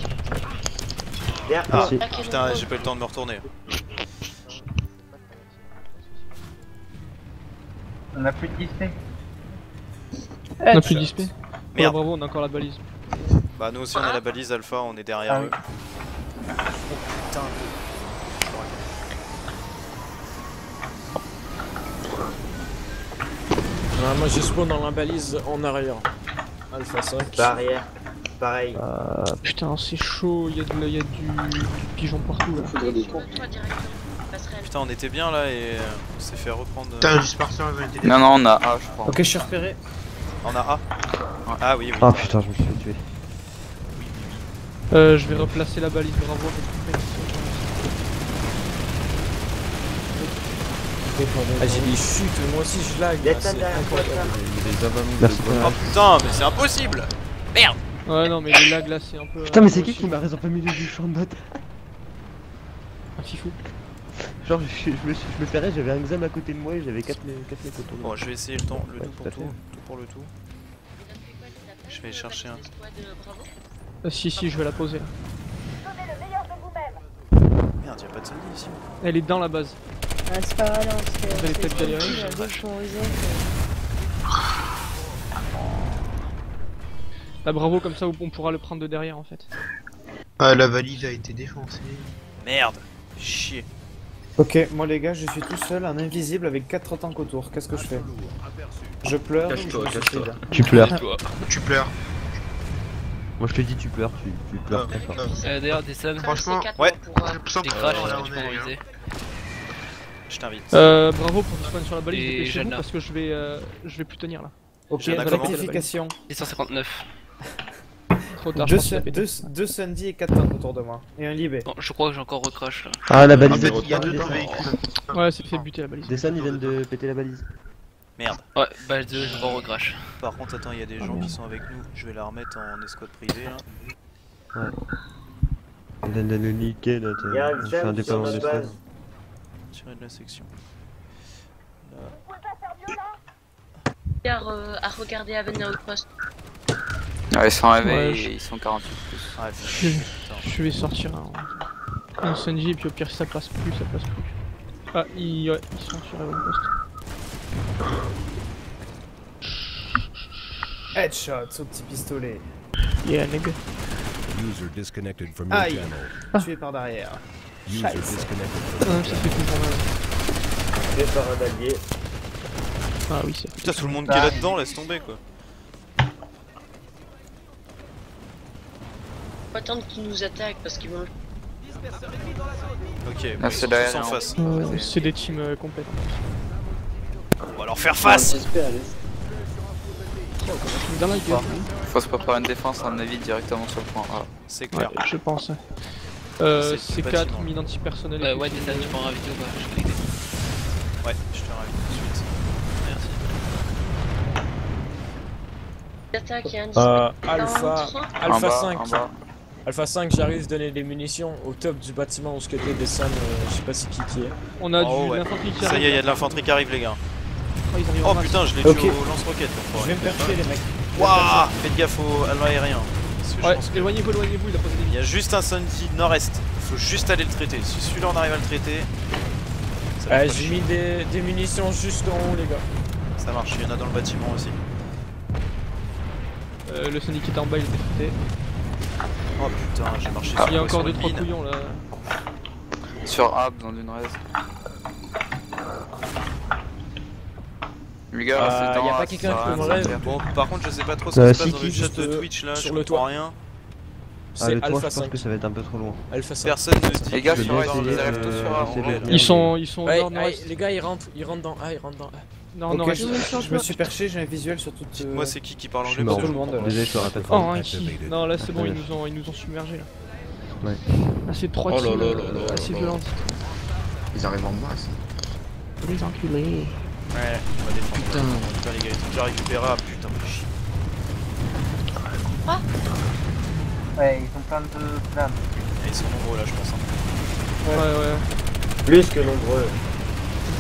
Bien. Ah, putain, j'ai pas eu le temps de me retourner. On a plus de dispé. On a plus de display Merde. bravo, on a encore la balise. Bah, nous aussi on a la balise Alpha, on est derrière Ah eux. oui. Oh putain. Ah, moi j'ai spawn dans la balise en arrière. Alpha 5. Barrière. Pareil. Ah putain, c'est chaud, il y a, de, il y a du, du pigeon partout là. Toi directement. Passerelle. Putain, on était bien là et euh, on s'est fait reprendre. euh, Putain, juste en vérité. Non, non, on a A, je crois. Ok, je suis repéré. On a A. Ah oui, oui. Ah putain, je me suis fait tuer. Euh, je vais replacer la balise bravo. Ah, j'ai des chutes, moi aussi je lag. là, c'est incroyable. Les. Oh putain, mais c'est impossible Merde Ouais, non, mais les lags là, c'est un peu. Putain, mais c'est euh, qui qui m'a raison pas milieu du champ de bataille Un fifou. Genre, je, je me, suis- je me ferais, j'avais un examen à côté de moi et j'avais 4 mecs autour de moi. Bon, je vais essayer le temps, le Ouais, tout pour tout pour le tout. Je vais chercher un. Euh. Ah, si, si, je vais la poser là. Merde, y'a pas de ici. Elle est dans la base. Ah, c'est pas grave. Vous allez peut-être galérer, bravo, comme ça on pourra le prendre de derrière en fait. Ah, la valise a été défoncée. Merde Chier. Ok, moi les gars, je suis tout seul, un invisible avec 4 tanks autour. Qu'est-ce que je fais? Je pleure Cache-toi, cache-toi. Tu pleures. Tu pleures. Moi je te dis, tu pleures, tu, tu pleures Ah, très fort. ah. Euh, D'ailleurs, Descend, Franchement, ouais. euh, là, tu on peux hein. Je t'invite. Euh, bravo pour te spawn sur la balise, dépêchez-vous parce que je vais, euh, je vais plus tenir là. Ok, rectification. 659. Trop tard, je Deux, pété. deux, deux Sundy et 4 tanks autour de moi. Et un Libé. Bon, je crois que j'ai encore recrash là. Ah, la En balise. fait, il y a deux dans le Descend. véhicule. Ouais, c'est fait buter la balise. Descend, ils viennent de péter la balise. Merde. Ouais, balle 2, je recrash. recrash. Par contre, attends, il y a des gens qui sont avec nous. Je vais la remettre en escouade privée là. On vient de le niquer là, t'as- Y'a un on fait un déploiement de squad. Tirer de la section. Pierre, euh, à regarder à venir au poste. Ouais, ils sont réveillés, Ouais, je- ils sont 48 plus. Ouais, Je, je vais sortir un, un Sunji et puis au pire si ça passe plus, ça passe plus. Ah, ils, ouais, ils sont sur Evan Post. Headshot au petit pistolet. Yeah, nigga. User disconnected from your Aïe. channel. Tué par derrière. User Scheiße. disconnected Ah, from ça fait toujours mal. Tué par un allié. Ah oui, c'est Putain, tout le monde qui est là-dedans, laisse tomber quoi. Faut attendre qu'ils nous attaquent parce qu'ils vont. Ok, Ah, bah, c'est en hein. face. Ouais, c'est des teams euh, complètes. On va leur faire face Dans la gueule. Faut se préparer une défense, à mon avis, directement sur le point A. C'est Ouais, clair. je pense. Euh, C'est le C4, bâtiment. mine antipersonnel. Ouais, ouais, tu prends un vidéo quoi, je l'aider. Ouais, je te ravis tout de suite. Merci. Ils attaquent, il y a un Euh. Alpha, Alpha bas, 5. en bas. Alpha 5, j'arrive à donner des munitions au top du bâtiment où ce côté des Sun, euh, je sais pas si qui qui est. On a Oh, du ouais. l'infanterie qui Ça arrive. y est, il y a de l'infanterie qui arrive, les gars. Oh, arrivent Oh putain, je l'ai Ok. tué au lance-roquette. Je vais me percher les mecs. Waouh Faites gaffe au à l'aérien. Parce que je Ouais, éloignez-vous, éloignez-vous, il a posé des Il y a juste un Sundy nord-est. Il faut juste aller le traiter. Si celui-là on arrive à le traiter. J'ai mis des, des munitions juste en haut, les gars. ça marche, il y en a dans le bâtiment aussi. Euh, le Sonic qui était en bas, il était traité. Oh putain, j'ai marché Il y a sur- encore sur deux une trois mine. couillons là. Sur A, besoin d'une raise. Les gars, Euh, c'est dans y a A, pas quelqu'un qui. Bon, par contre, je sais pas trop ce Euh, qui se passe si, dans qui, le chat juste, de euh, Twitch là, sur je le comprends toit. rien. Ah, C'est je Alpha pense 5. que ça va être un peu trop loin. Alpha 5. Personne ne se dit. Les gars, sur ils arrivent tous sur A. Ils sont, ils sont au Ouais, nord ouais, nord-est. les gars, ils rentrent, ils rentrent dans A, ils rentrent dans A. Ok, nord-est. je, je me suis perché, j'ai un visuel sur toute. euh, Moi, c'est qui qui parle anglais tout le monde. Désolé, je te rappelle Oh, pas. un qui Non, là c'est bon, ils nous ont, ils nous ont submergés là. Ouais. Ah, c'est trois Oh là teams là euh, là là assez là. violentes. Ils arrivent en masse. Les enculés. Ouais, on va défendre. Putain, putain les gars, ils ont déjà récupéré. Ah putain, mais chier. Ouais, ils ont plein de flammes. Ils sont nombreux là, je pense. hein. Ouais, ouais. Plus que nombreux.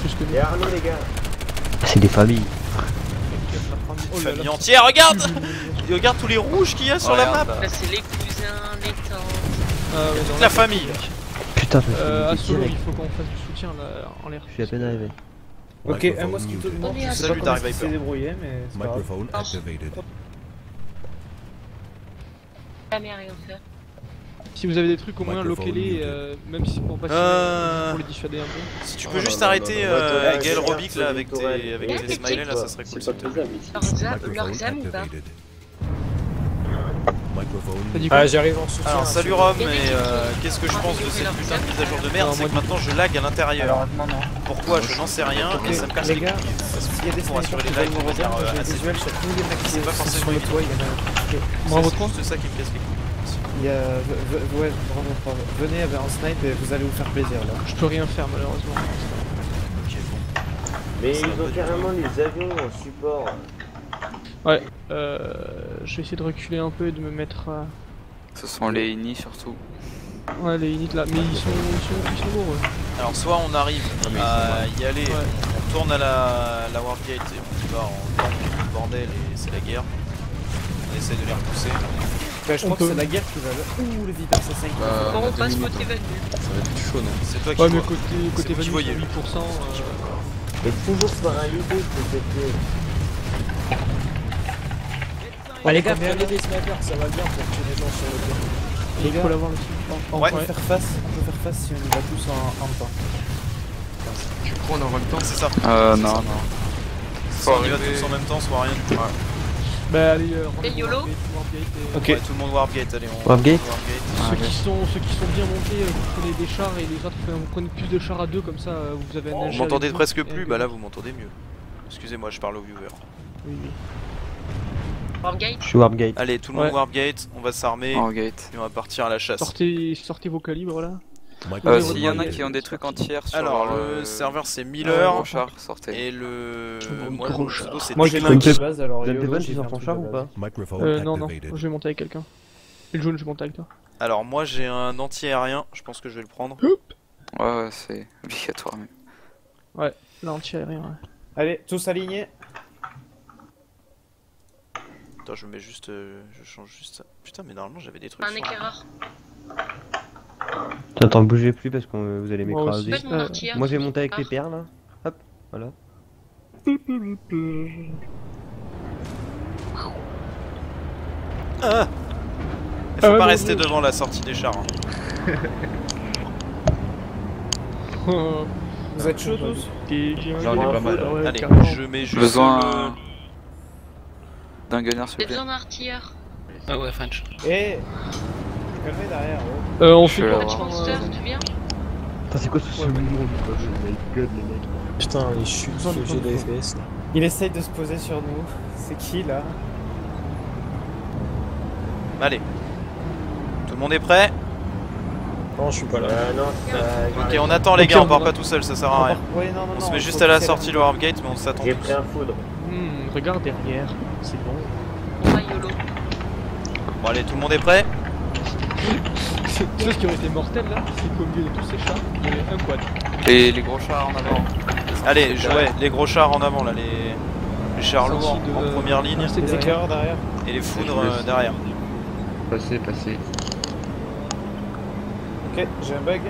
Plus que nous. Et Arnaud, les gars. C'est des familles. Oh là Famille entière, regarde Regarde tous les rouges qu'il y a sur la map c'est les cousins, les tantes. Ah, ouais, non, Toute la famille Putain, je me suis Euh, il faut qu'on fasse du soutien là en l'air. Je suis à peine arrivé. Ok, un mosquito de mort, je à sais Salut, pas comment il s'est débrouillé, mais c'est pas grave. Microphone activated. Jamais rien faire. Si vous avez des trucs, au moins loquez-les, euh, même si c'est pour passer Euh. pour les dissuader un peu. Si tu Oh peux juste arrêter euh, Gaël Robic là avec tes, avec tes smileys là, ça serait cool. Pas. Leurs âmes, ou pas Ah, j'arrive en soutien. Alors salut Rome, et euh, qu'est-ce que je pense de cette putain de mise à jour de merde? C'est que maintenant je lag à l'intérieur. Pourquoi Je n'en sais rien, mais ça me casse les les gars, couilles. Parce S'il y a des que pour assurer les lives, faire j'ai euh, des assez visuels sur tous les mecs qui C'est pas sont forcément sur le évident. toit, il y en a. Bravo C'est juste ça qui me casse les couilles. Il y a... Ouais, bravo. Venez avec un snipe et vous allez vous faire plaisir là. Je peux rien faire malheureusement. Ok, bon. Mais ils ont carrément les avions en support. Ouais, euh, je vais essayer de reculer un peu et de me mettre. euh, Ce sont les unis surtout. Ouais, les units là, mais ils sont, ils sont, ils sont lourds. Alors soit on arrive à y aller, Ouais. on tourne à la, la Warp Gate et on y va en tank, bordel et c'est la guerre. On essaie de les repousser. Bah, je On crois peut. que c'est la guerre qui va. Ouh, le Viper C5. Bah, Bon, on passe côté hein. Venue. Ça va être chaud, non C'est toi qui Ouais, mais vois. côté, côté voyez. 8%. Euh... Et toujours par un UD, s'il Ah, les gars, prenez des snipers, ça va bien pour tuer les gens sur le terrain. Les Il faut l'avoir on Ouais. peut faire face, on peut faire face si on y va tous en, en temps. Tu crois on aura le temps C'est ça. Euh, non, non. Soit on y va tous en même temps, soit rien du tout. Bah allez, euh, rendez-vous Et YOLO Warp et- Ok. Ouais, tout le monde Warpgate, allez on Warpgate Warpgate. Ceux, qui sont, ceux qui sont bien montés, euh, vous prenez des chars et les autres, euh, vous prenez plus de chars à deux, comme ça euh, vous avez un Vous AG m'entendez vous, presque et plus, bah là vous m'entendez mieux. Excusez-moi, je parle au viewer. Oui, oui. Je suis Warpgate. Allez, tout le monde Ouais. Warpgate, on va s'armer et on va partir à la chasse. Sortez, sortez vos calibres là. Euh, Ouais, S'il y en a ouais, qui ont des trucs en tiers sur Alors, leur, le euh, serveur c'est leur Miller char, sortez. et le. Gros Moi, gros char. Moi j'ai le de base alors. Delta YOLO, One, j'ai tu sors ton char de ou pas Euh, non, non, je vais monter avec quelqu'un. Et le jaune, je monte avec toi. Alors, moi j'ai un anti-aérien, je pense que je vais le prendre. Ouais, ouais, c'est obligatoire même. Là, anti-aérien, ouais. Allez, tous alignés. Attends, je mets juste. euh, je change juste ça. Putain, mais normalement j'avais des trucs. Un éclaireur. Attends, bougez plus parce que vous allez Moi m'écraser. Euh, artilleur. Moi j'ai qui monté avec les perles là. Hop, voilà. Ah Il faut Ah pas rester je- devant la sortie des chars. hein. Vous êtes chauds tous? J'en ai pas mal. Allez, je mets juste. Besoin d'un gunner s'il J'ai vous plaît. besoin d'un artilleur. Ah ouais, French. Et. Calmez derrière. oh. Euh, on fait quoi. Patch Monster, tu viens Putain, c'est quoi ce semi my god, les mecs. Putain, les chutes, le G de FPS là. Il essaye de se poser sur nous. C'est qui là? Le- Allez. Tout le monde est prêt? Non, je suis pas là. Euh, non, ça. Ok, on attend les Ok, gars, on on part va- pas tout seul, ça sert à rien. Ouais, non, non, On non, se met faut juste à la sortie de Warpgate, mais on s'attend J'ai pris un foudre. Regarde derrière, c'est bon. On va YOLO. Bon, allez, tout le monde est prêt? Sais ce qui aurait été mortel là? C'est qu'au milieu de tous ces chars, il y avait un quad. Et les gros chars en avant. Allez, je- ouais, les gros chars en avant là, les, les chars lourds de- en première ligne Les éclaireurs derrière. et les foudres euh, derrière. Passez, passez. Ok, j'ai un bug.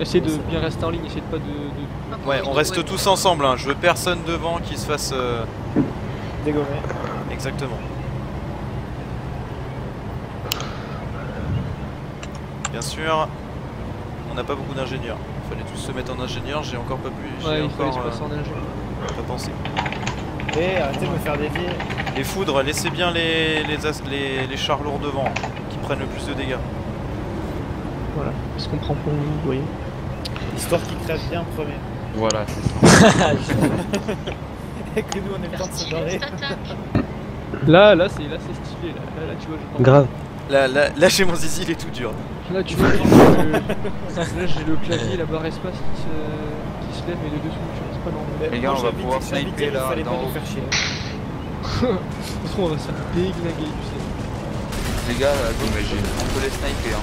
Essayez de bien rester en ligne, essayez de pas de. de- Ouais, on reste tous ensemble, hein. je veux personne devant qui se fasse. euh, Dégommé. Exactement. Bien sûr, on n'a pas beaucoup d'ingénieurs. Il fallait tous se mettre en ingénieur, j'ai encore pas pu. J'ai Ouais, il fallait encore euh, en ingénieur. pas pensé. Et arrêtez de me faire dévier. Les foudres, laissez bien les, les, as- les, les chars lourds devant, qui prennent le plus de dégâts. Voilà, ce qu'on prend pour nous, vous voyez. Histoire qu'il crève bien en premier. Voilà, c'est ça. Et que nous on ait le temps de se barrer. Là, là, c'est là, c'est stylé. Là, là, là, tu vois, je Grave. Là, là, là chez mon zizi, il est tout dur. Là, tu vois, j'ai le... là, j'ai le clavier, la barre espace qui se, qui se lève, mais les deux sont c'est pas normal. Les gars, on va pouvoir sniper, là, Il fallait pas dans- nous faire chier. De toute façon, on va se faire déglinguer, tu sais. Les gars, gauche, on peut les sniper. Hein.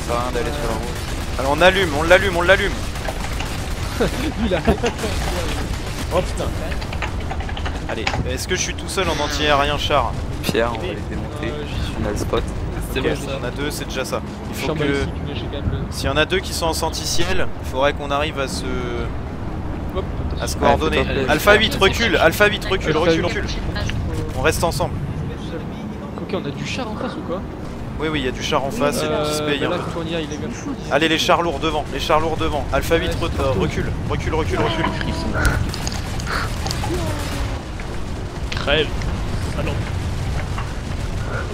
Ça sert à rien d'aller sur la route. Alors on allume, on l'allume, on l'allume. Lui, il a. Oh putain. Allez, est-ce que je suis tout seul en anti-aérien char Pierre, on va les démonter. Euh. On a le spot. C'est Ok, bon ça. on a deux, c'est déjà ça. Il faut que. S'il y en a deux qui sont en senti-ciel, il faudrait qu'on arrive à se. Hop, à se coordonner. Alpha 8, recule, Alpha 8, recule, recule, 8. recule. On reste ensemble. Ok, on a du char en face ou quoi? Oui, oui, il y a du char en face, il y a du Euh, display. il y a bah là, aille, les gars. Allez, les chars lourds devant, les chars lourds devant. Alpha 8, Ouais, re- c'est euh, partout. recule, recule, recule, recule. Crève. Ah non.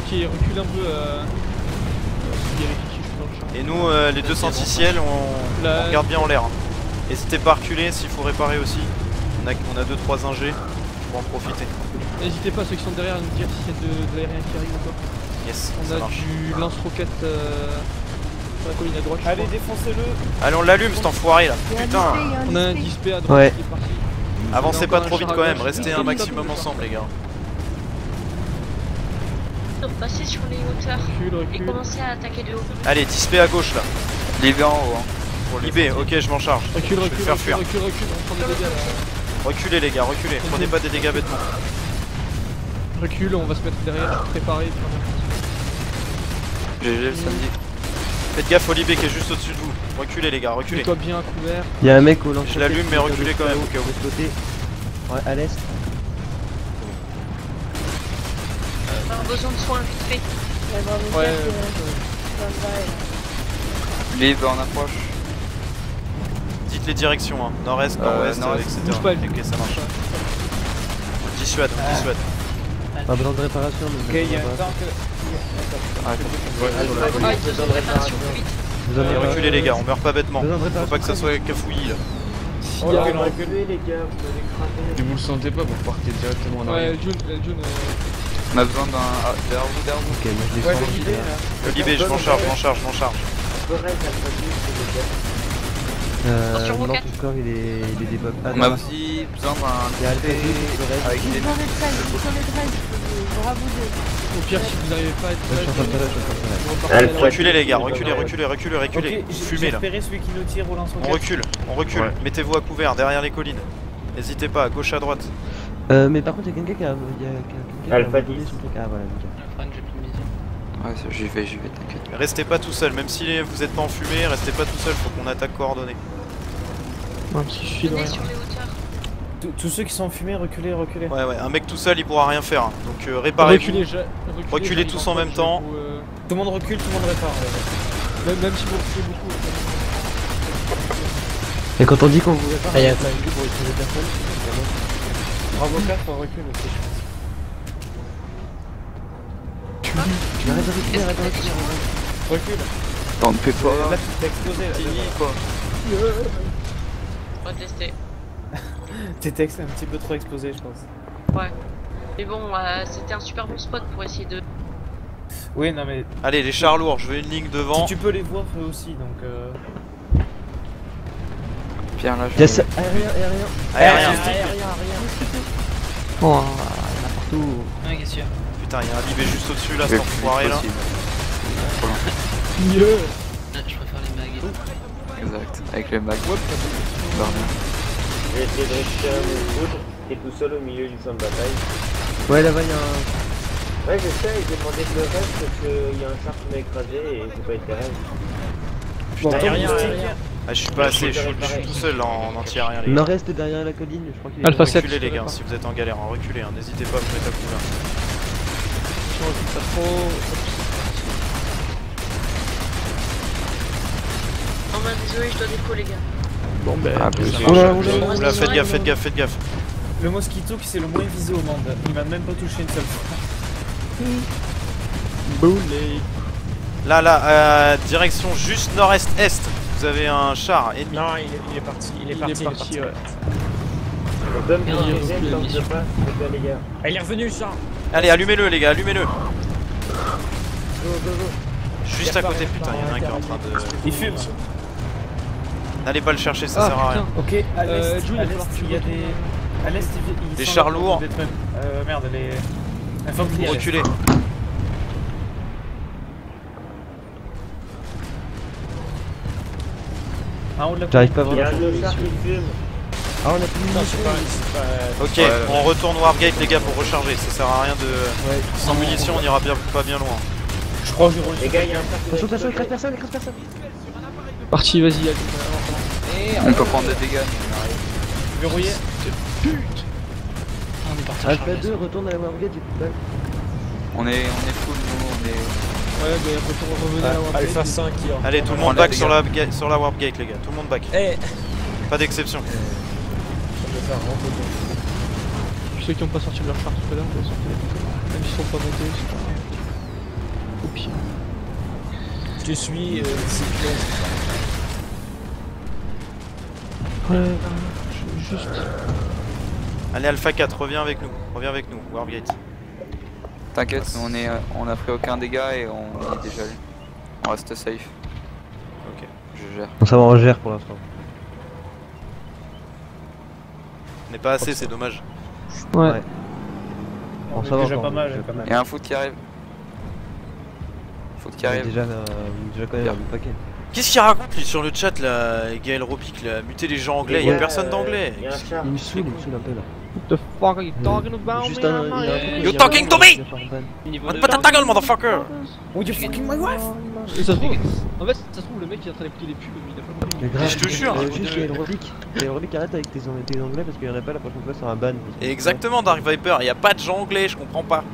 recule un peu. Euh... champ. Et nous, euh, les deux senticiels, on, on regarde bien en l'air. hein. N'hésitez pas à reculer s'il faut réparer aussi. On a 2-3 ingés pour en profiter. N'hésitez pas, ceux qui sont derrière, à nous dire s'il y a de, de l'aérien qui arrive encore. Yes, On ça a marche. du lance-roquette euh, sur la colline à droite. Allez, défoncez-le Allez, on l'allume cet enfoiré là. Putain. display, On a un display. display à droite Ouais. qui est parti. Avancez pas trop vite quand même. Restez un maximum ensemble les gars. Donc, Passez sur les hauteurs Recule, et recule. commencez à attaquer de haut. Allez, dispé à gauche là. Libé en haut. Hein, pour les Libé, ok, je m'en charge. Recule, Je vais recule, faire recule, fuir. recule, recule, on prend des dégâts là. Reculez les gars, reculez. Prenez pas des dégâts bêtement. Recule, on va se mettre derrière, préparer. GG le samedi. Faites gaffe au Libé qui est juste au-dessus de vous. Reculez les gars, reculez. Mets-toi bien à couvert. Il y a un mec au lance Je l'allume, mais reculez quand même, au cas où. Côté. Ouais, à l'est. On a besoin de soins vite fait. Ouais, euh, en approche. Dites les directions, hein. nord-est, Euh, nord-ouest, nord-est. etc. Bouge pas, elle. Ok, ça marche. Dissuade, dissuade. Pas besoin de réparation. mais Ok, il y a un besoin de tank. Et réparation. reculez les gars, on meurt pas bêtement. Faut pas que ça soit cafouillis là. Oh, recule, les gars, vous allez vous le sentez pas, vous partez directement en Ouais. June, euh, June, euh, On a besoin d'un. Ah, derrière vous, derrière vous. Ok, moi je descends. Le Libé, je m'en charge, je m'en charge, je m'en charge. Correct, Alpha 10, les gars. Euh, corps il est, il est débug. Ah, On a aussi besoin d'un Il y a Alpha TP 2, le reste. avec Ils des. sont les 13, ils sont les 13. Bravo, deux. Au pire, si vous n'arrivez pas à être Je suis en train de faire là, en Reculez les gars, reculez, reculez, reculez, reculez. Fumez là. repéré celui qui nous tire au lance On recule, on recule. Ouais. Mettez-vous à couvert derrière les collines. N'hésitez pas, à gauche, à droite. Euh, mais par contre, il y a quelqu'un qui a. Il y a quelqu'un qui a Alpha volé 10. son truc. Ah, voilà, nickel. Ouais, ça, j'y vais, j'y vais, t'inquiète. Restez pas tout seul, même si vous êtes pas en fumée, restez pas tout seul, faut qu'on attaque coordonné. Ouais, parce que je suis hauteurs. Tous- ceux qui sont fumés, reculez, reculez. Ouais, ouais, un mec tout seul il pourra rien faire. hein. Donc euh, réparez-vous. Reculez, je- Reculez tous en même je temps. vous, euh, Tout le monde recule, tout le monde répare. ouais. Même, même si vous reculez beaucoup. Et quand on dit qu'on vous répare, Ah, il y a on fait pour utiliser personne, c'est vraiment- Bravo 4, recule aussi. Arrête de reculer, arrête de reculer, arrête de Recule. T'en ne fais pas. Là, tu t'es explosé. Là. On va tester. T'étais ex- un petit peu trop explosé, je pense. Ouais. Mais bon, euh, c'était un super bon spot pour essayer de. Oui, non, mais Allez, les chars lourds, je veux une ligne devant. si tu peux les voir eux aussi, donc. Euh... Pierre, là, je. Yes, aérien, aérien. Aérien. Oh, il y en a partout. Ouais, qu'est-ce qu'il y a Putain, il y a un libé juste au-dessus là, cet enfoiré là. Mieux Ah, Je préfère les mags et. Exact. Avec les mags. Vais essayer de récupérer mon foudre. T'es tout seul au milieu du champ de bataille. Ouais, là-bas, il y a un. Ouais, je sais, j'ai demandé de le reste parce qu'il y a un char qui m'a écrasé et j'ai pas été rêve. Putain, Aérien, putain. aérien. Ah, je suis pas assez, je suis, je suis tout seul en anti-aérien les gars. Nord-est derrière la colline, je crois qu'il est. Alpha 7. Reculez les gars, si vous êtes en galère, hein, reculez, hein, n'hésitez pas à vous mettre à couvert. Recule pas trop. Oh bah désolé, je dois déco les gars. Bon, ben. Ah, plus. Oh là, oh là, Oula, Oula, faites gaffe, faites gaffe, faites gaffe. Le mosquito qui c'est le moins visé au monde. Il m'a même pas touché une seule fois. Boulet. Là, là, euh, direction juste nord-est-est. Vous avez un char ennemi. Non, il est, il est parti. Il est Il parti. est il est parti, ouais. Il. Ah, il est revenu le char. Allez, allumez-le les gars, allumez-le. Go, go, go. Juste à côté, putain, il y en a un qui est en train de. Il fume. N'allez pas le chercher, ça Ah, sert à rien. Ok, à l'est, Euh, il y a des. À l'est, il- ils Des sont chars lourds. Euh, merde, les. Infanterie. En haut de la J'arrive pas Il fume. Ah, on a plus de munitions. Ok, Ouais. on retourne Wargate les gars pour recharger, ça sert à rien de... Ouais. Sans munitions on ira bien, pas bien loin. Je crois que je roule. Les gars, il y a un Attention, attention, écrase personne, écrase personne. Parti, vas-y, allez. On peut prendre des dégâts. Verrouillé. On est parti Alpha charger. 2, retourne à la Wargate, j'ai plus de balles. On est, on est full, nous, on est. Ouais, mais retour, revenez à la Wargate. Alpha 5 qui est en- Allez, tout le monde back sur la, sur la Warp Gate les gars, tout le monde back. Eh, Pas d'exception. je vais faire un rentre dedans. Ceux qui ont pas sorti de leur char tout à l'heure, sortir Même s'ils sont pas montés, c'est pas grave. pire. Je te suis, euh, c'est clair. Ouais, je- juste. Allez, Alpha 4, reviens avec nous. Reviens avec nous, Wargate. T'inquiète, nous, on, est, euh, on a pris aucun dégât et on est déjà allé. On reste safe. Ok. Je gère. On s'en gère pour l'instant. On n'est pas assez, c'est dommage. Ouais. Bon, On ça est va déjà pas mal, déjà pas mal. Il y a un foot qui arrive. Foot qui On est arrive. déjà, euh, déjà quand même un paquet. Qu'est-ce qu'il raconte lui sur le chat là, Gaël Robic là? Muter les gens anglais, il y a Ouais, personne euh, d'anglais. chat. Il me saoule, il me saoule un peu là. What the fuck are you talking about, Juste man? un- il a un truc You talking to me? envie de faire ban. Niveau Va de te ta gueule, motherfucker Would you fucking my wife? Et ça se trouve, en fait, ça se trouve, le mec il est en train d'écouter des pubs, il a pas compris. Mais grave, je te jure. euh, Juste. Gaël Robic, arrête avec tes, ang- tes anglais parce qu'il y en a pas la prochaine fois sur un ban. Exactement, Dark Viper, il y a pas de gens anglais, je comprends pas.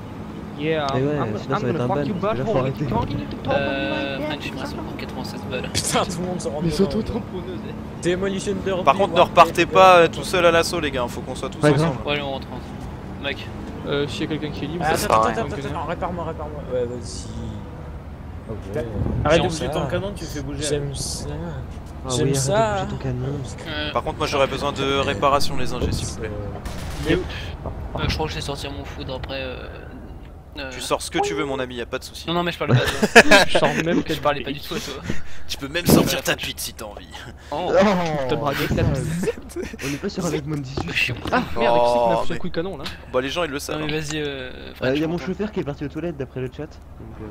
Yeah, Eh ouais, I'm, sinon I'm ça va être un ban, là, faut arrêter. Talk Euh, like French, that? il me reste encore 96 balles. Putain, tout le monde se rend Les auto-tamponneuses. Demolition Derby. Par contre, ne repartez euh, pas euh, tout seul à l'assaut, les gars, faut qu'on soit tous ensemble. Ouais, allez, on rentre. Mec, Euh, s'il y a quelqu'un qui est libre, Ah, ça Attends, attends, attends, attends, répare-moi, répare-moi. Ouais, vas-y. Ok. Arrête de J'aime bouger ça. ton canon, tu fais bouger. J'aime ça. Ah oui, J'aime ça. bouger ton canon. euh, Par contre, moi j'aurais besoin de réparation, les ingés, s'il vous plaît. euh, je crois que je vais sortir mon foudre après. Euh, euh, Tu sors ce que tu veux, mon ami, y a pas de souci. Non, non, mais je parle pas de je sors même Je parlais pas du tout à toi. Tu peux même sortir ta pute si t'as envie. Oh, T'as bragué ta On est pas sur un Edmond 18. chiant. Ah merde, qui c'est qui Oh, m'a foutu mais- un coup de canon là Bah, les gens ils le Non, savent. mais hein. vas-y, euh. Il French, y a mon on- chauffeur qui est parti aux toilettes d'après le chat. donc,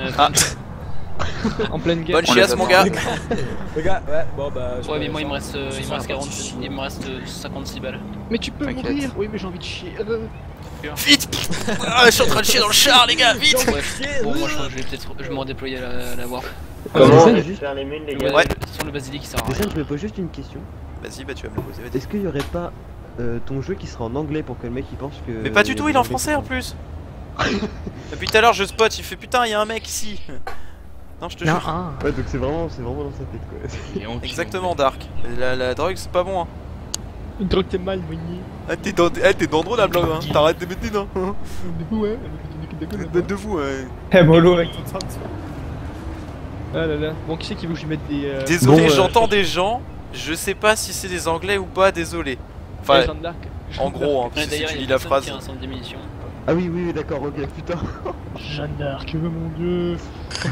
euh, euh, Ah. En pleine guerre. bonne On chiasse, mon gars. Les gars, ouais, bon bah. je Ouais, mais moi il me reste, euh, il me reste la 40, partie il me reste euh, 56 balles. Mais tu peux mourir Oui, mais j'ai envie de chier. Euh, Vite Ah, Je suis en train de chier dans le char, les gars, vite Bref, bon, moi je crois que je vais peut-être. Je vais m'en déployer à la, à la warp. Comment on va juste- faire les mines, les Le, gars Ouais. Sur le basilic, ça sert à Dessin, rien. je me pose juste une question. Vas-y, bah tu vas me le poser. Est-ce qu'il y aurait pas euh, ton jeu qui sera en anglais pour que le mec il pense que. Mais pas du tout, il est en français en plus Depuis tout à l'heure, je spot, il fait putain, il y a un mec ici Non, je te jure. Ouais, donc c'est vraiment, c'est vraiment dans sa tête quoi. Exactement, Dark. La, la drogue, c'est pas bon, hein. Une drogue t'es mal, moigné. Ah, t'es dans, eh, t'es dans le drôle, la blague, hein. T'arrêtes de mettre des dents. hein. Ouais, Bête de vous, ouais. Eh, mollo avec ton. Ah là là. Bon, qui c'est qui veut que je lui mette des. euh, Désolé, Bon, euh, j'entends des gens. Je sais pas si c'est des anglais ou pas, désolé. Enfin, en gros, hein, si tu lis la phrase. qui a un centre d'émission. Ah oui, oui, oui, d'accord, ok, putain. Jeanne d'Arc, mon dieu?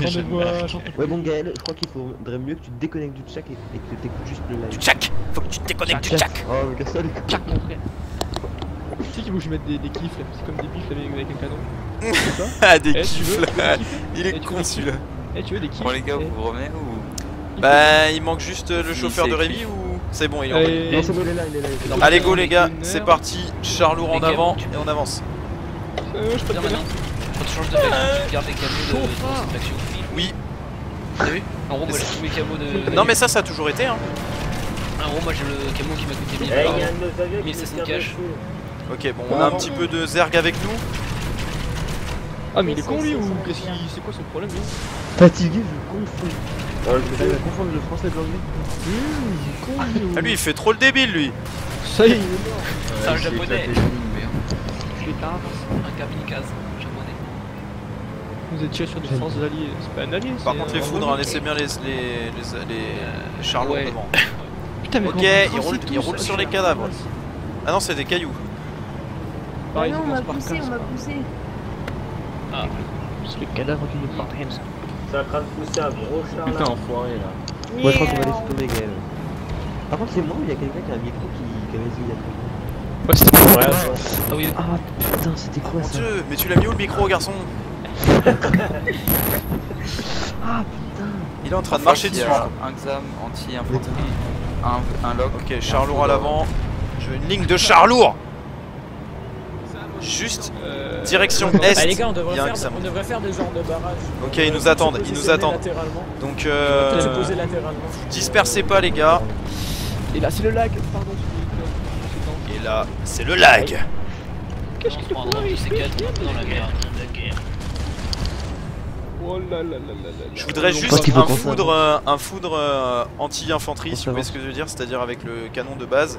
J'entends des voix, j'entends. Ouais, bon, Gaël, je crois qu'il faudrait mieux que tu te déconnectes du chat et, et que t'écoutes juste le live. Du tchac Faut que tu te déconnectes du tchac Oh, mais casse-toi les. Tchac, mon frère. Qui c'est qui veut que je mette des, des kiffs là C'est comme des bifs avec, avec un canon. Ça? Ah, des Eh, tu veux kiffs des là? Il est Eh, tu con des celui-là. Eh, tu veux des kiffs? Bon, les gars, Eh, vous revenez ou? Bah, il manque juste euh, le Si, chauffeur de. Rémi ou. C'est bon, il est Allez. envoyé. Non, c'est bon, il est là, il est là. il est là. Allez, go les gars, c'est parti. Charlour en avant tu- et on avance. Euh, je peux te maintenant, quand tu changes de faction, tu gardes les camos de de cette faction. Oui. T'as vu En gros, moi j'ai tous mes camos de. Non, mais ça, ça a toujours été, hein. En gros, moi j'ai le camo qui m'a coûté Eh, 1000 il y a balles. un de nos avions qui 1700 nous tire cash. Ok, bon, on a un petit peu de zerg avec nous. Ah, mais il est con lui ou qu'est-ce qu'il. C'est quoi son problème lui Fatigué, je confonds. Oh, je vais confondre le français et l'anglais. Mmh, il est con lui ou. Ah, lui, il fait trop le débile, lui. Ça y est, il est mort. C'est un japonais. Tard. Un kamikaze japonais. Vous êtes tiré sur des forces alliées. C'est pas un allié, Par c'est contre, un les foudres, hein, laissez bien les, les, les, les, les charlots Ouais. devant. Putain, mais Ok, comment vous il tracez roule- tout il ça roule sur les cadavres. Ah non, c'est des cailloux. Ah Pareil, non, on m'a par poussé, 15, on m'a poussé. Ah, C'est les cadavres qui nous partent rien. C'est en train de pousser un gros char Putain, enfoiré là. Moi, je crois qu'on va laisser tomber Gaël. Par contre, c'est moi ou il y a quelqu'un qui a un micro qui, qui a résilié Ouais, c'était Ouais, ah oui, Ah putain, c'était quoi Mon ça dieu, mais tu l'as mis où le micro, garçon? Ah putain Il est en train de marcher dessus. un exam anti-infanterie, un, un lock. Ok, char lourd à l'avant. Je veux une ligne de char lourd Juste Euh, direction est. Ah, les gars, on devrait, faire, on devrait faire des genres de barrages. Ok, ils nous attendent, Se ils nous attendent. Donc, euh, dispersez pas, les gars. Et là, c'est le lag. Pardon, Et là, c'est le lag. Qu'est-ce que se prend un drone de C4 dans la guerre. Oh là là là là là. Je voudrais juste un foudre, euh, un foudre euh, anti-infanterie, si vous voyez ce que je veux dire, c'est-à-dire avec le canon de base,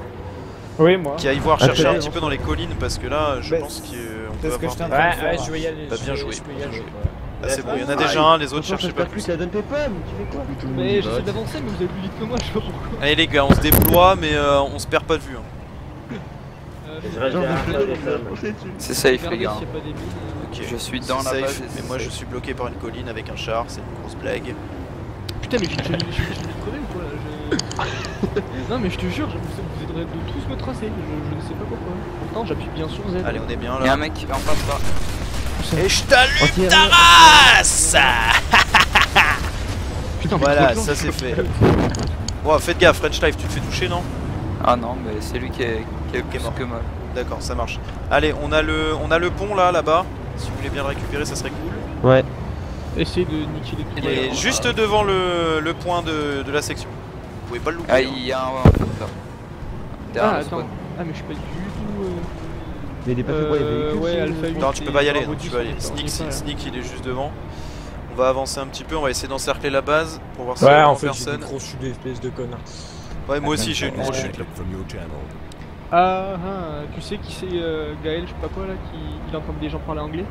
Oui, moi. qui aille voir chercher t'as un petit peu dans les collines, parce que là, je Bah, pense qu'on peut c'est ce que avoir... je Ouais, ouais, je vais y aller. Bah, je bien joué. Ah, c'est bon, il y en a déjà un, les autres cherchez pas plus, donne tu fais quoi? Mais j'essaie d'avancer, mais vous avez plus vite que moi, je sais pas pourquoi. Allez les gars, on se déploie, mais euh, on se perd pas de vue. hein. Euh, Je reste derrière toi, Jason. C'est safe, les gars. s'il y a pas des mines. Ok, Je suis dans la safe, base mais moi je suis bloqué par une colline avec un char, c'est une grosse blague. Putain, mais j'ai- j'ai crevé ou quoi là Je- Non, mais je te jure, je- vous vous êtes de tous me tracer, je, je ne sais pas pourquoi. Pourtant, j'appuie bien sur Z. Allez, on est bien Il y a un là. mec en face là. Et je t'allume ta race Putain, Voilà, ça c'est je fait. Bon, faites gaffe, French Life, tu te fais toucher, non? Ah non, mais c'est lui qui est, qui est mort. que mal. D'accord, ça marche. Allez, on a le, on a le pont là, là-bas. Si vous voulez bien le récupérer, ça serait cool. Ouais. Essayez de niquer les Il est juste devant le, le point de, de la section. Vous pouvez pas le louper. Ah, hein. il y a un. Derrière Ah, attends. spawn. Ah, mais je suis pas du tout. euh, Mais il est pas fait pour les Euh, véhicules. ouais, ce- Alpha 8. Non, tu peux pas y aller, non, tu 10, peux aller. Sneak. Sneak, il est juste devant. On va avancer un petit peu, on va essayer d'encercler la base pour voir si Ouais, y a en fait, j'ai des personne. gros chutes d'espèce de connard. Ouais, moi aussi j'ai une grosse chute. from your channel. Ah, ah, tu sais qui c'est euh, Gaël, je sais pas quoi là, qui il entend des gens parler anglais?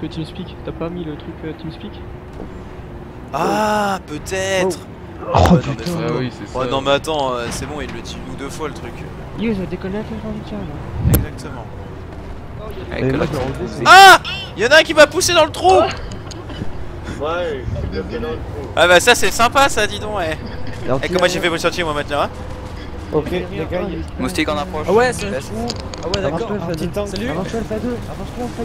Que TeamSpeak, t'as pas mis le truc euh, TeamSpeak Ah, peut-être Oh, Ouais, non, mais putain. frérot. Ah oui, c'est ça. Ouais, non, mais attends, euh, c'est bon, il le dit une ou deux fois le truc. A déconnected from the channel. Exactement. Moi, je vais enlever, c'est- Ah Y'en a un qui m'a poussé dans le trou Ouais, je suis bloqué dans le trou. Ah bah ça c'est sympa ça, dis donc, eh. Et Eh, comment j'ai fait pour sortir moi maintenant hein Ok, les gars, Moustique en approche. Ah ouais, c'est. Ah ouais, d'accord. un petit tank. Salut. Avance-toi, Alpha 2. Avance-toi, Alpha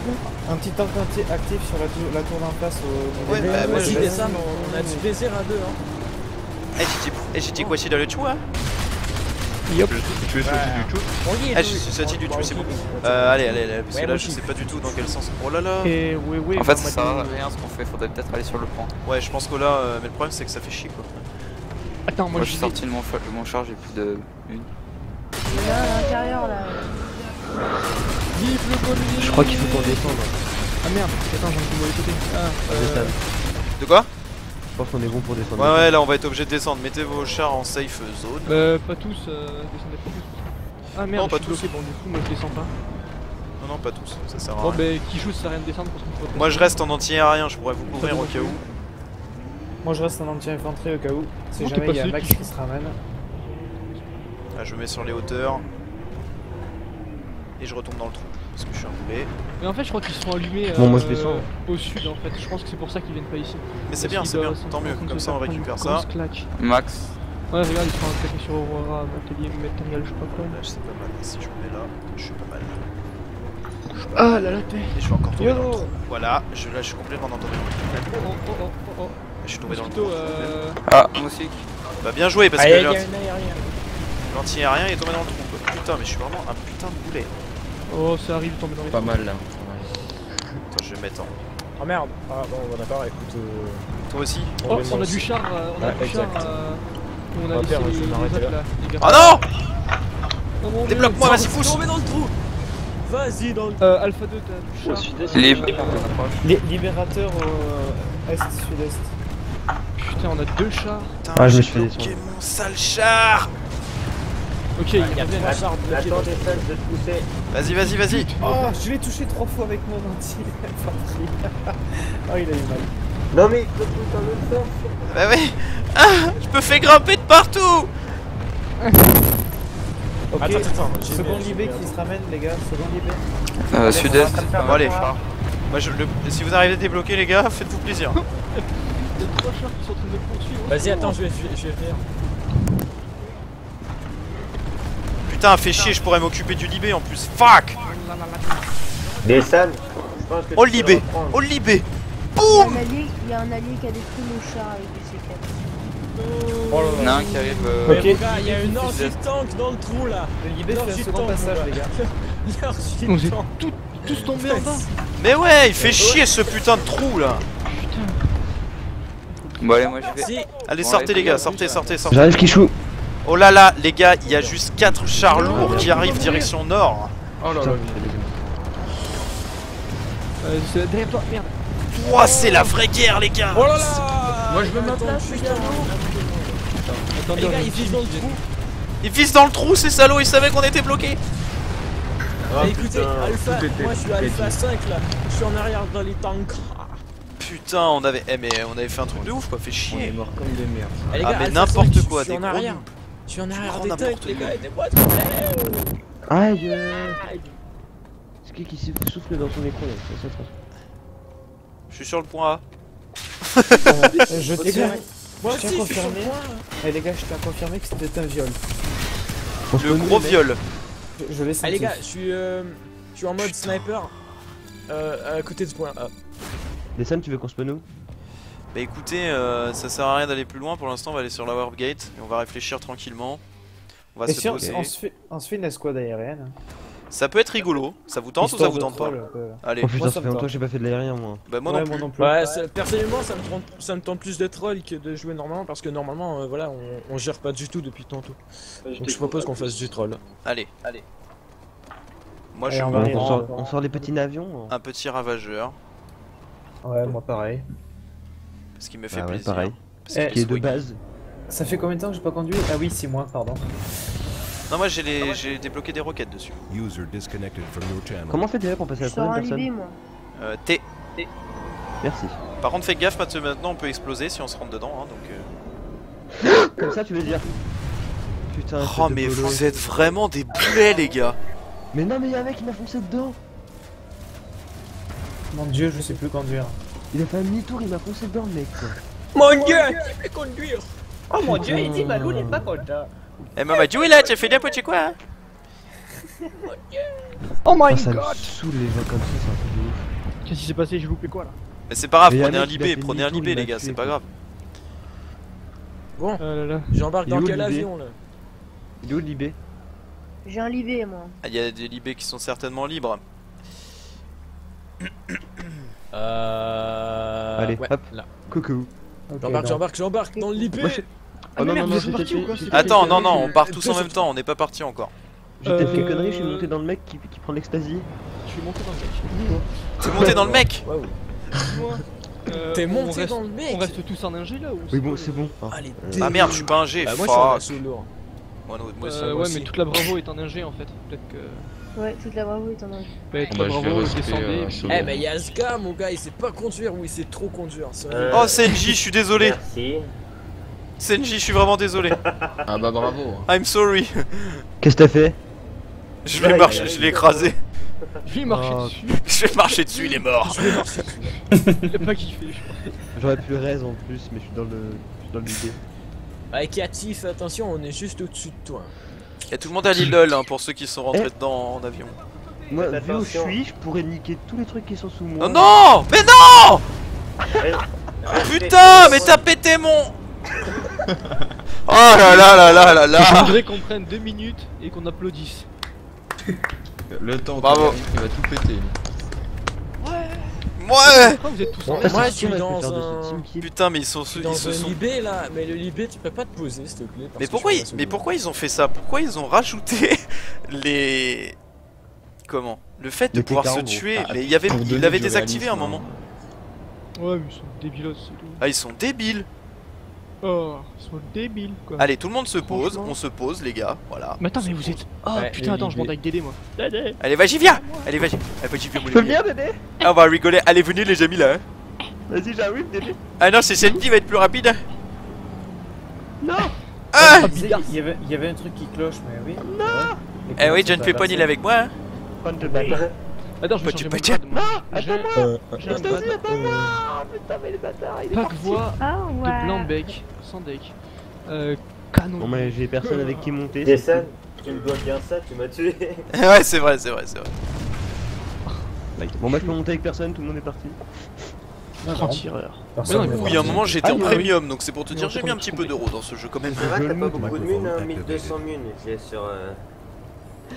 2. Un petit tank actif sur la, tou- la tour d'en face au Ouais, bah, Vas-y, descends, on a du plaisir à deux. Hein. Eh j'ai dit, eh, j'ai dit quoi, c'est dans le trou hein Tu es sorti du tout Ah deux. je suis sorti du bah, c'est bon. Euh, allez, allez, allez, parce que là je sais pas du tout dans quel sens. Oh là là Et oui, oui, En fait, ça sert à rien ce qu'on fait, faudrait peut-être aller sur le point. Ouais, je pense que là, euh, mais le problème c'est que ça fait chier quoi. Attends, moi, Moi, je suis sorti de mon, de char, j'ai plus de. Une. Il y en a un à l'intérieur là. Vive le communisme Je crois qu'il faut qu'on descende. Ah merde, attends, j'ai un mauvais côté. Ah, euh. De quoi? Je pense qu'on est bon pour descendre. Ouais, ouais, là on va être obligé de descendre. Mettez vos chars en safe zone. euh, pas tous, euh, descendez pas tous. Ah merde, Non, pas je suis bloqué, bon du coup, moi je descends pas. Non, non, pas tous, ça sert à Bon, rien. bah, qui joue, ça sert à rien de descendre parce qu'on peut Moi je reste en anti-aérien, je pourrais vous couvrir au cas où. Moi je reste en anti-infanterie au cas où. Si jamais il y a Max qui se ramène. Là je me mets sur les hauteurs. Et je retombe dans le trou. Parce que je suis un boulet. Mais en fait, je crois qu'ils sont allumés euh, Bon, moi, je descends. au sud en fait. Je pense que c'est pour ça qu'ils viennent pas ici. Mais c'est bien, c'est bien, tant mieux. Comme ça on récupère ça. Max. Ouais, regarde, ils sont attaqués sur Aurora, atelier matériel, je sais pas quoi. Là c'est pas mal. Si je me mets là, je suis pas mal. Ah là là, t'es. Et je vais encore tomber dans le Yo trou. Voilà, je, là je suis complètement dans le trou. Oh oh oh oh oh. Je suis tombé dans le trou. euh. Ah, moustique. Bah bien joué parce que l'anti-aérien est tombé dans le trou. quoi. Putain, mais je suis vraiment un putain de boulet. Oh, ça arrive, tomber dans les Pas mal là. Attends, je vais mettre en. Ah merde. Ah bon, bah, d'accord, écoute. euh, Toi aussi Oh, va on a du char, euh, on a Ouais, du char. euh, on On a va laissé les, les autres là. les gars. Oh non Oh Débloque-moi, vas-y, pousse Tombé dans le trou Vas-y, dans le trou. Euh, Alpha 2, t'as du char. Libre. Li- libérateur au est-sud-est. Putain, on a deux chars. Putain, Ah, je me suis fait bloqué mon sale char Ok, il y a bien bien un char bloqué dans Attends, le j'essaie de te pousser. Vas-y, vas-y, vas-y Oh, je l'ai touché trois fois avec mon anti-infanterie. oh, il a eu mal. Non mais il te pousse dans l'autre sens. Bah oui Ah Je me fais grimper de partout Ok, Attends, attends, mis- qui se ramène, les gars. Second libé. Euh, sud-est. Bon allez Moi, je, le- si vous arrivez à débloquer les gars, faites-vous plaisir Il y a trois chars qui sont en train de me poursuivre. Vas-y, attends, je vais, je vais, je vais venir. Putain, fait chier, je pourrais m'occuper du Libé en plus Fuck que Oh le Libé. Oh le Libé Il y, a Boum un allié, il y a un allié qui a détruit mon char avec du C4. Oh là Il y en a un qui arrive. euh, Ok. il y a une anti-tank dans le trou là Le libé fait un second passage, les gars. On est tous, tous tombés en bas. Mais ouais, il fait chier ce putain de trou là Bon, allez, moi je vais. Si Allez, Bon, sortez allez, les gars, sortez, sortez, sortez J'arrive, Kichou. Oh là là, les gars, il y a juste 4 chars lourds qui arrivent direction nord Oh là là. Euh, derrière toi, merde. Ouah, c'est la vraie guerre les gars Oh là là Moi je me mets Attends, putain Attendez, Les gars, ils visent dans le trou Ils visent dans le trou ces salauds, ils savaient qu'on était bloqués Oh, Écoutez, putain. Alpha, moi je suis. Alpha 5 là Je suis en arrière dans les tanks putain, on avait. Eh, mais on avait fait un truc de ouf quoi, fait On est chier. mort comme des merdes. Les Ah, gars, mais Alpha n'importe 5, quoi, des en gros arrière. noobs. Je suis en arrière des n'importe tanks, les quoi. gars, aidez-moi. Aïe euh... C'est qui qui souffle dans ton écran là ça, ça. Je suis sur le point A. Je gars, tiens. Moi aussi, je suis sur le point. Eh les gars, je tiens à confirmer que c'était un viol. Le gros viol. Je, je l'ai Ah les gars, je suis, euh, je suis en mode sniper euh, à côté de ce point. Descend, tu veux qu'on spawn où Bah écoutez, euh, ça sert à rien d'aller plus loin. Pour l'instant, on va aller sur la warp gate et on va réfléchir tranquillement. On va Et se si on, poser. on se fait, on se fait une escouade aérienne. Ça peut être rigolo. Ça vous tente ou ça vous tente pas? Allez. Oh putain, Moi, ça ça fait longtemps que j'ai pas fait de l'aérien moi. Bah moi Ouais, non plus. moi non plus. Ouais, ça- personnellement, ça me, tente, ça me tente plus de troll que de jouer normalement parce que normalement, euh, voilà, on, on gère pas du tout depuis tantôt. Donc je propose qu'on fasse du troll. Allez, allez. Moi Allez, je on va on, prends sort, on sort les petits avions hein. un petit ravageur. Ouais, moi pareil. Parce qu'il me fait Bah ouais, plaisir. pareil. Parce Eh, qu'il est de base. Ça fait combien de temps que j'ai pas conduit Ah oui, 6 mois, pardon. Non, moi j'ai les... j'ai débloqué des roquettes dessus. User disconnected from your channel. Comment on fait déjà pour passer à la sors un troisième Libé, personne moi. Euh, T. Merci. Par contre, faites gaffe parce que maintenant on peut exploser si on se rentre dedans. Hein, donc, euh... Comme ça, tu veux dire Putain. Oh, de mais vous êtes vraiment des boulets, les gars. Mais non, mais y'a un mec qui m'a foncé dedans. Mon dieu, je sais plus conduire. Il a fait un demi-tour, il m'a foncé dedans, le mec. Mon dieu, tu peux conduire Oh mon Dieu, il dit, Malou n'est pas content. Eh, maman, tu es là, tu as fait n'importe quoi. Hein Oh my ça me god saoule les gens comme ça, c'est un truc de ouf. Qu'est-ce qui s'est passé? J'ai loupé quoi là? Mais c'est pas grave, prenez un libé, prenez un libé, les gars, c'est pas grave. Bon, là. j'embarque dans quel avion là? Il est où le libé? J'ai un Libé, moi. Ah, Il y a des libés qui sont certainement libres. Euh. Allez, ouais, hop. là. Coucou. J'embarque, j'embarque, j'embarque dans le je- Ah, Oh non, mais non, non, parti ou quoi fait Attends, non, non, on part tous en même temps, on n'est pas parti encore. J'ai peut-être fait une Euh, connerie, je suis monté dans le mec qui, qui prend l'ecstasy. Je suis monté dans le mec. T'es monté dans le mec. Moi, euh, T'es on monté reste- dans le mec On reste tous en ingé là ou Oui, bon, c'est bon. Euh, Ah merde, je suis pas un G, Bah, moi je suis en lourd. Moi, non, moi, Euh, ouais, mais toute la bravo est en ingé en fait. Peut-être que. Ouais, toute la bravo est en ingé. Bah, toute Bah, la je vais bravo descendait. euh. Eh bah y'a ce gars mon gars, il sait pas conduire ou il sait trop conduire. Euh, Oh, CNJ, je suis désolé. Merci. CNJ, je suis vraiment désolé. Ah bah bravo. I'm sorry. Qu'est-ce que t'as fait? Je vais marcher, je l'ai écrasé. Je lui ai marché Oh. dessus. Je vais marcher dessus, il est mort. Il a pas kiffé, je crois. J'aurais pu raise en plus, mais je suis dans le, je suis dans le libé. Ouais, Katif, attention, on est juste au-dessus de toi. Y'a tout le monde à l'île hein, pour ceux qui sont rentrés Eh. dedans en avion. Moi, Faites vu où je suis, je pourrais niquer tous les trucs qui sont sous moi. Oh non Mais non Putain, mais t'as pété mon... Oh là là là là là Je là voudrais qu'on prenne deux minutes et qu'on applaudisse. Le temps Bravo. il va tout péter. Ouais Pourquoi vous êtes tous en moi je suis dans un. Putain, mais ils sont... Suis Ils se sont... Libé là, mais le Libé tu peux pas te poser s'il te plaît. parce Mais pourquoi ils... Mais pourquoi ils ont fait ça? Pourquoi ils ont rajouté les... Comment? Le fait de pouvoir se tuer, mais il y avait... Il du désactivé à un réalisme, moment. Ouais, mais ils sont débilos. Ah, ils sont débiles Oh, ils sont débiles quoi. Allez, tout le monde se pose, on se pose, les gars, voilà. Mais attends, mais vous êtes. Oh Ouais, putain, attends, je monte avec Dédé moi. Dédé Allez, vas-y, viens Allez, vas-y Allez, vas-y, viens, mon venir, bébé Ah, on va rigoler. Allez, venez, les amis, là. hein. Vas-y, j'arrive, bébé. Ah non, c'est celle qui va être plus rapide. Non Ah sais, Il y, avait, il y avait un truc qui cloche, mais oui. Non Eh oui, John Pepon, il est avec moi. Hein. Attends, je vais Petit changer mon moi. J'ai un Ecstasy, grade attends-moi Putain, mais le bâtard, il est pack parti voix Ah de ouais. blanc bec, sans deck. Euh, canon. Bon, mais j'ai personne avec qui monter. Jason, tu me dois bien ça, tu m'as tué. ouais, c'est vrai, c'est vrai, c'est vrai. Bon, moi je peux monter avec personne, tout le monde est parti. Mais non, n'est Oui, à un moment j'étais Ah, en oui, premium, donc c'est pour te dire j'ai mis un petit a peu d'euros dans ce jeu quand même. C'est vrai, t'as pas beaucoup de hein, activated. 1200 mines, j'ai sur...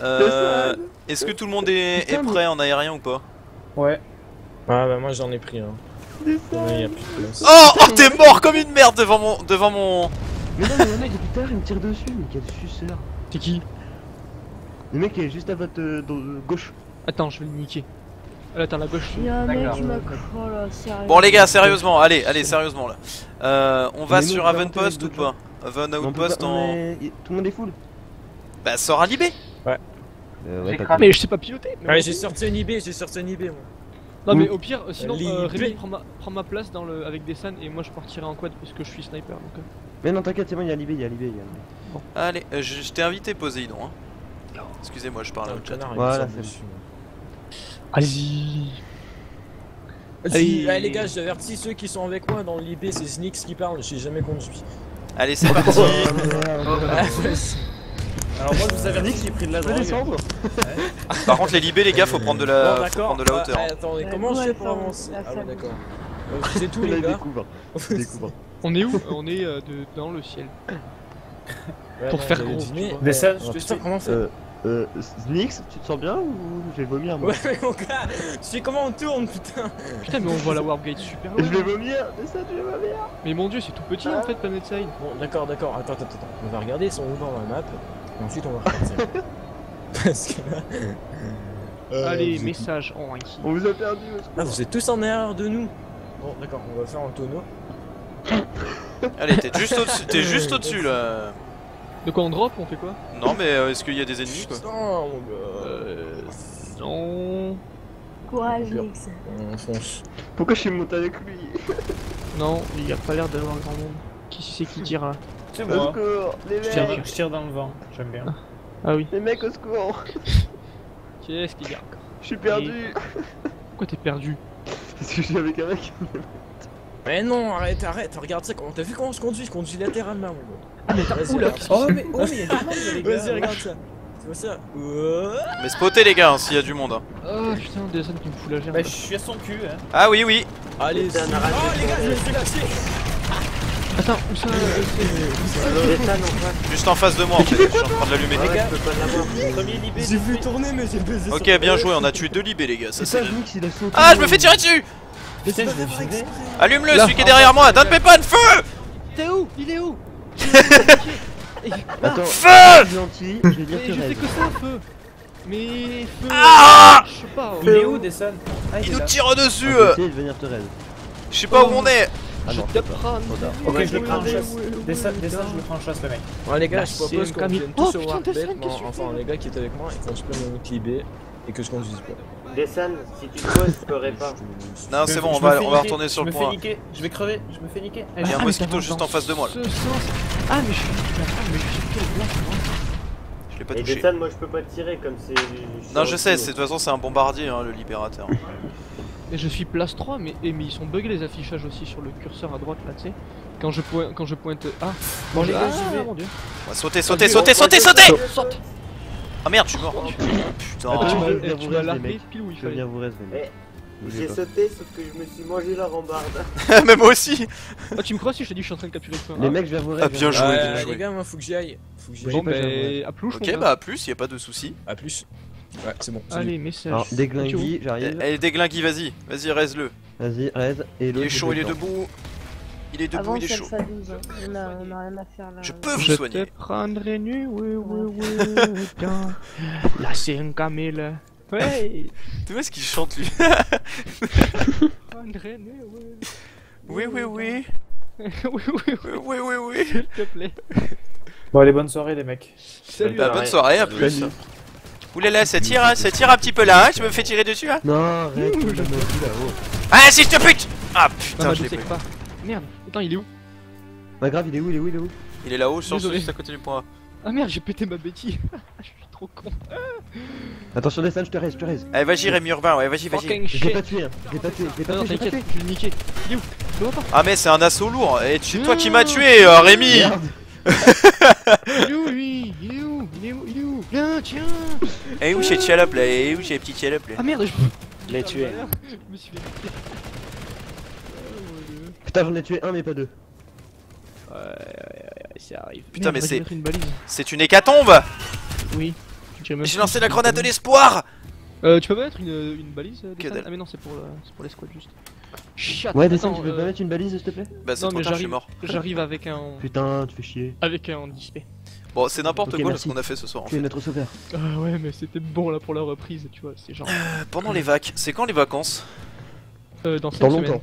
Euh... Est-ce que tout le monde est, prêt en aérien ou pas Ouais. Ah bah moi j'en ai pris un. Oh, oh t'es mort comme une merde devant mon devant mon. Mais non, mais le mec depuis tout à l'heure il me tire dessus, mais quel suceur. T'es qui Le mec est juste à votre euh, euh, gauche. Attends, je vais le niquer. Ah, Là, t'as la gauche. Il y a un mec m'a. Oh là, sérieux. Bon les gars, sérieusement, allez, allez, sérieusement là. Euh, on va Mais sur Avonpost monter ou pas peut Outpost en. Tout le monde est full. Bah sors à Libé. Euh, ouais, pas Mais je sais pas piloter. mais Ouais, on- j'ai sorti un IB, j'ai sorti un IB moi. Non, mais au pire, euh, sinon, euh, Rémi prend ma, prend ma place dans le, avec des et moi je partirai en quad parce que je suis sniper. Donc, euh. Mais non, t'inquiète, c'est bon, il y a Libé, il y a Libé. il y a- Bon. Allez, euh, je, je t'ai invité Poséidon. Hein. Excusez-moi, je parle Ah, au le chat. Voilà, me semble c'est dessus. Vas-y. Vas-y, Allez. allez, les gars, j'avertis ceux qui sont avec moi dans l'IB, c'est Snix qui parle, j'ai jamais conduit. Allez, c'est parti. Ah. Alors moi je vous avertis que j'ai pris de la Je drogue. descendre. Par contre, les libés, les gars, faut prendre de la, Bon, faut d'accord. prendre de la bah, hauteur. hein. attendez, Ouais, comment je fais pour avancer Ah ouais, d'accord. C'est tout les gars. découvre. Il découvre. On est où? On est euh, de, dans le ciel. Ouais, Pour faire gros, tu. Mais Oh, je te comment on fait Euh, euh, Snix, tu te sens bien ou je vais vomir moi Ouais, mais mon gars, je sais comment on tourne, putain. Putain, mais on voit la warp gate super Je loin. vais vomir, ça, je vais vomir. Mais mon dieu, c'est tout petit en fait, Planet Side. Bon, d'accord, d'accord, attends, attends, attends. On va regarder son où dans la map, ensuite on va repartir. Parce que là. Euh, Allez, vous message en ici. On vous a perdu. Ah, vous êtes tous en erreur de nous. Bon, d'accord, on va faire un tonneau. Allez, t'es juste au-dessus, t'es juste au-dessus là. De quoi on drop On fait quoi? Non, mais euh, est-ce qu'il y a des ennemis quoi? Putain, mon gars. Euh. Non. Courage. Nix. On fonce. Pourquoi je suis monté avec lui? Non, il y a pas l'air d'avoir grand monde. Qui c'est qui là C'est Au moi. secours, les Je tire, mecs, je tire dans le vent, j'aime bien. Ah oui. les mecs au secours. Qu'est-ce qu'il y a Je suis perdu. Pourquoi t'es perdu? Parce que je suis avec un mec. Mais non, arrête, arrête, regarde ça, t'as vu comment on se conduit? Je conduis latéralement, mon gars. Ah mais Vas-y, oula. Oh mais, oh, mais il y a des monde les gars. Vas-y, regarde ça. Tu vois ça? Ouais. Mais spottez les gars, hein, s'il y a du monde. hein. Oh putain, Desan qui me fout la gerbe. Bah je suis à son cul hein. Ah oui, oui. Allez, Oh les gars, je me suis lâché Attends, où ça euh, face. Juste en face de moi en fait. Je suis en train de l'allumer. Ouais, Les gars. J'ai vu tourner, mais j'ai baisé Ok, bien joué, on a tué deux libés les gars. Ça, C'est. Ah, je me fais tirer dessus. Allume-le, celui qui est derrière moi. Don't pas de feu T'es où? Il est où? Attends, Feu je suis gentil, je vais dire que je fais rêve. que ça, feu Mais feu Ah Je sais pas. Il est où Desson? Ah Il nous tire dessus. Je vais euh. Je sais pas où on est. Ah non, Je c'est te prends. Ok, je le prends en ouais, chasse. Desson, ouais. je le prends en chasse le mec. Ouais les gars, je propose qu'on vienne Oh, tous au tu enfin les gars qui étaient avec moi, et qu'on se prenne notre libé, et que je conduise pas. Descends, si tu te poses, je pourrais pas. Non, Je c'est bon, on je va, on va retourner sur je le me fais point. niquer, je vais crever, je me fais niquer. Il y a un Ah, mais mosquito juste en face de moi. là. Ah mais je suis. Mais je suis. Je l'ai pas Et touché. Descends, moi je peux pas tirer comme c'est. Non, je sais, de toute façon, c'est un bombardier, hein, le libérateur. Et je suis place 3 mais, et, mais ils sont buggés les affichages aussi sur le curseur à droite là tu sais. Quand je pointe quand je pointe ah Bon les gars, ah, mon dieu. On va sauter, sauter, sauter, sauter, sauter Saute. Ah merde, je suis mort. Oh, Putain. Attends, tu eh, venir tu largué mecs. pile où il Je vais fallait. venir vous les mecs. Eh, J'ai sauté, sauf que je me suis mangé la rambarde. Mais moi aussi Ah tu me crois si je te dis que je suis en train de capturer le Les mecs, je vais vous. Ah, bien joué, bien joué. les gars, moi faut que j'y aille. Faut que j'y Bon aille. pas, ben j'aimerais. à plus Ok, bah à plus, y a pas de soucis. À plus. Ouais, c'est bon. c'est Allez message. Alors, déglingui, Eh, j'arrive. eh, déglingui, vas-y, vas-y, reste-le. Vas-y, raise. Et Il est chaud, il est debout. Il est debout, Avant il est chaud. Alpha 12, hein. on, a, on a rien à faire là. Je peux vous Je te soigner. prendrai nu, oui, oui, oui, dans la 5 000. Ouais, Tu vois ce qu'il chante lui prendrai nu, oui. Oui, oui, oui. oui, oui, oui, Oui, oui, oui, oui. s'il te plaît. Bon allez, bonne soirée les mecs. Salut. Bah, bonne soirée, à plus. Oulala, ça tire, hein, ça tire un petit peu là, hein, tu me fais tirer dessus, hein Non, arrête, je me là-haut. Ah, si je te pute Ah Non, putain, mais je l'ai pas. Merde, attends, il est où? Bah grave, il est où, il est où, il est où? Il est là-haut, sur juste à côté du point. Ah merde, j'ai pété ma bêtise. je suis trop con. Attention, descends, je te raise, je te raise. Allez, vas-y, Rémi Urbain, ouais, vas-y, vas-y. Fucking Je l'ai shit. pas tué, hein. Je l'ai pas tué, je l'ai pas tué, je l'ai pas t'inquiète, tué. je vais le niquer. Il est où? Je le vois pas. Ah, mais c'est un assaut lourd. Et c'est toi qui m'as tué, euh, Rémi Merde. Il est où lui? Il est où? Il est où? Il est où? Viens, tiens Et où j'ai Tchalop là Et où j'ai petit Tchalop là Ah merde, je... Je l'ai tué. Je me suis fait niquer. Putain, j'en ai tué un, mais pas deux. Ouais, ouais, ouais, ça arrive. Putain, mais c'est-. C'est une hécatombe Oui. J'ai lancé la grenade de l'espoir Euh, tu peux pas mettre une, une balise euh, Que. Ah mais non, c'est pour, le- c'est pour les squads juste. Chat, Ouais, descends, attends, tu peux euh, pas mettre une balise, s'il te plaît? Bah, c'est Non trop tard, je suis j'arrive, mort. j'arrive avec un, Putain, tu fais chier. avec un display. Bon, c'est n'importe quoi merci. ce qu'on a fait ce soir en Tu es fait. notre sauveur. Ah ouais, mais c'était bon là pour la reprise, tu vois, c'est genre Euh, Pendant les vacances, c'est quand les vacances? Euh, dans 5 Dans longtemps.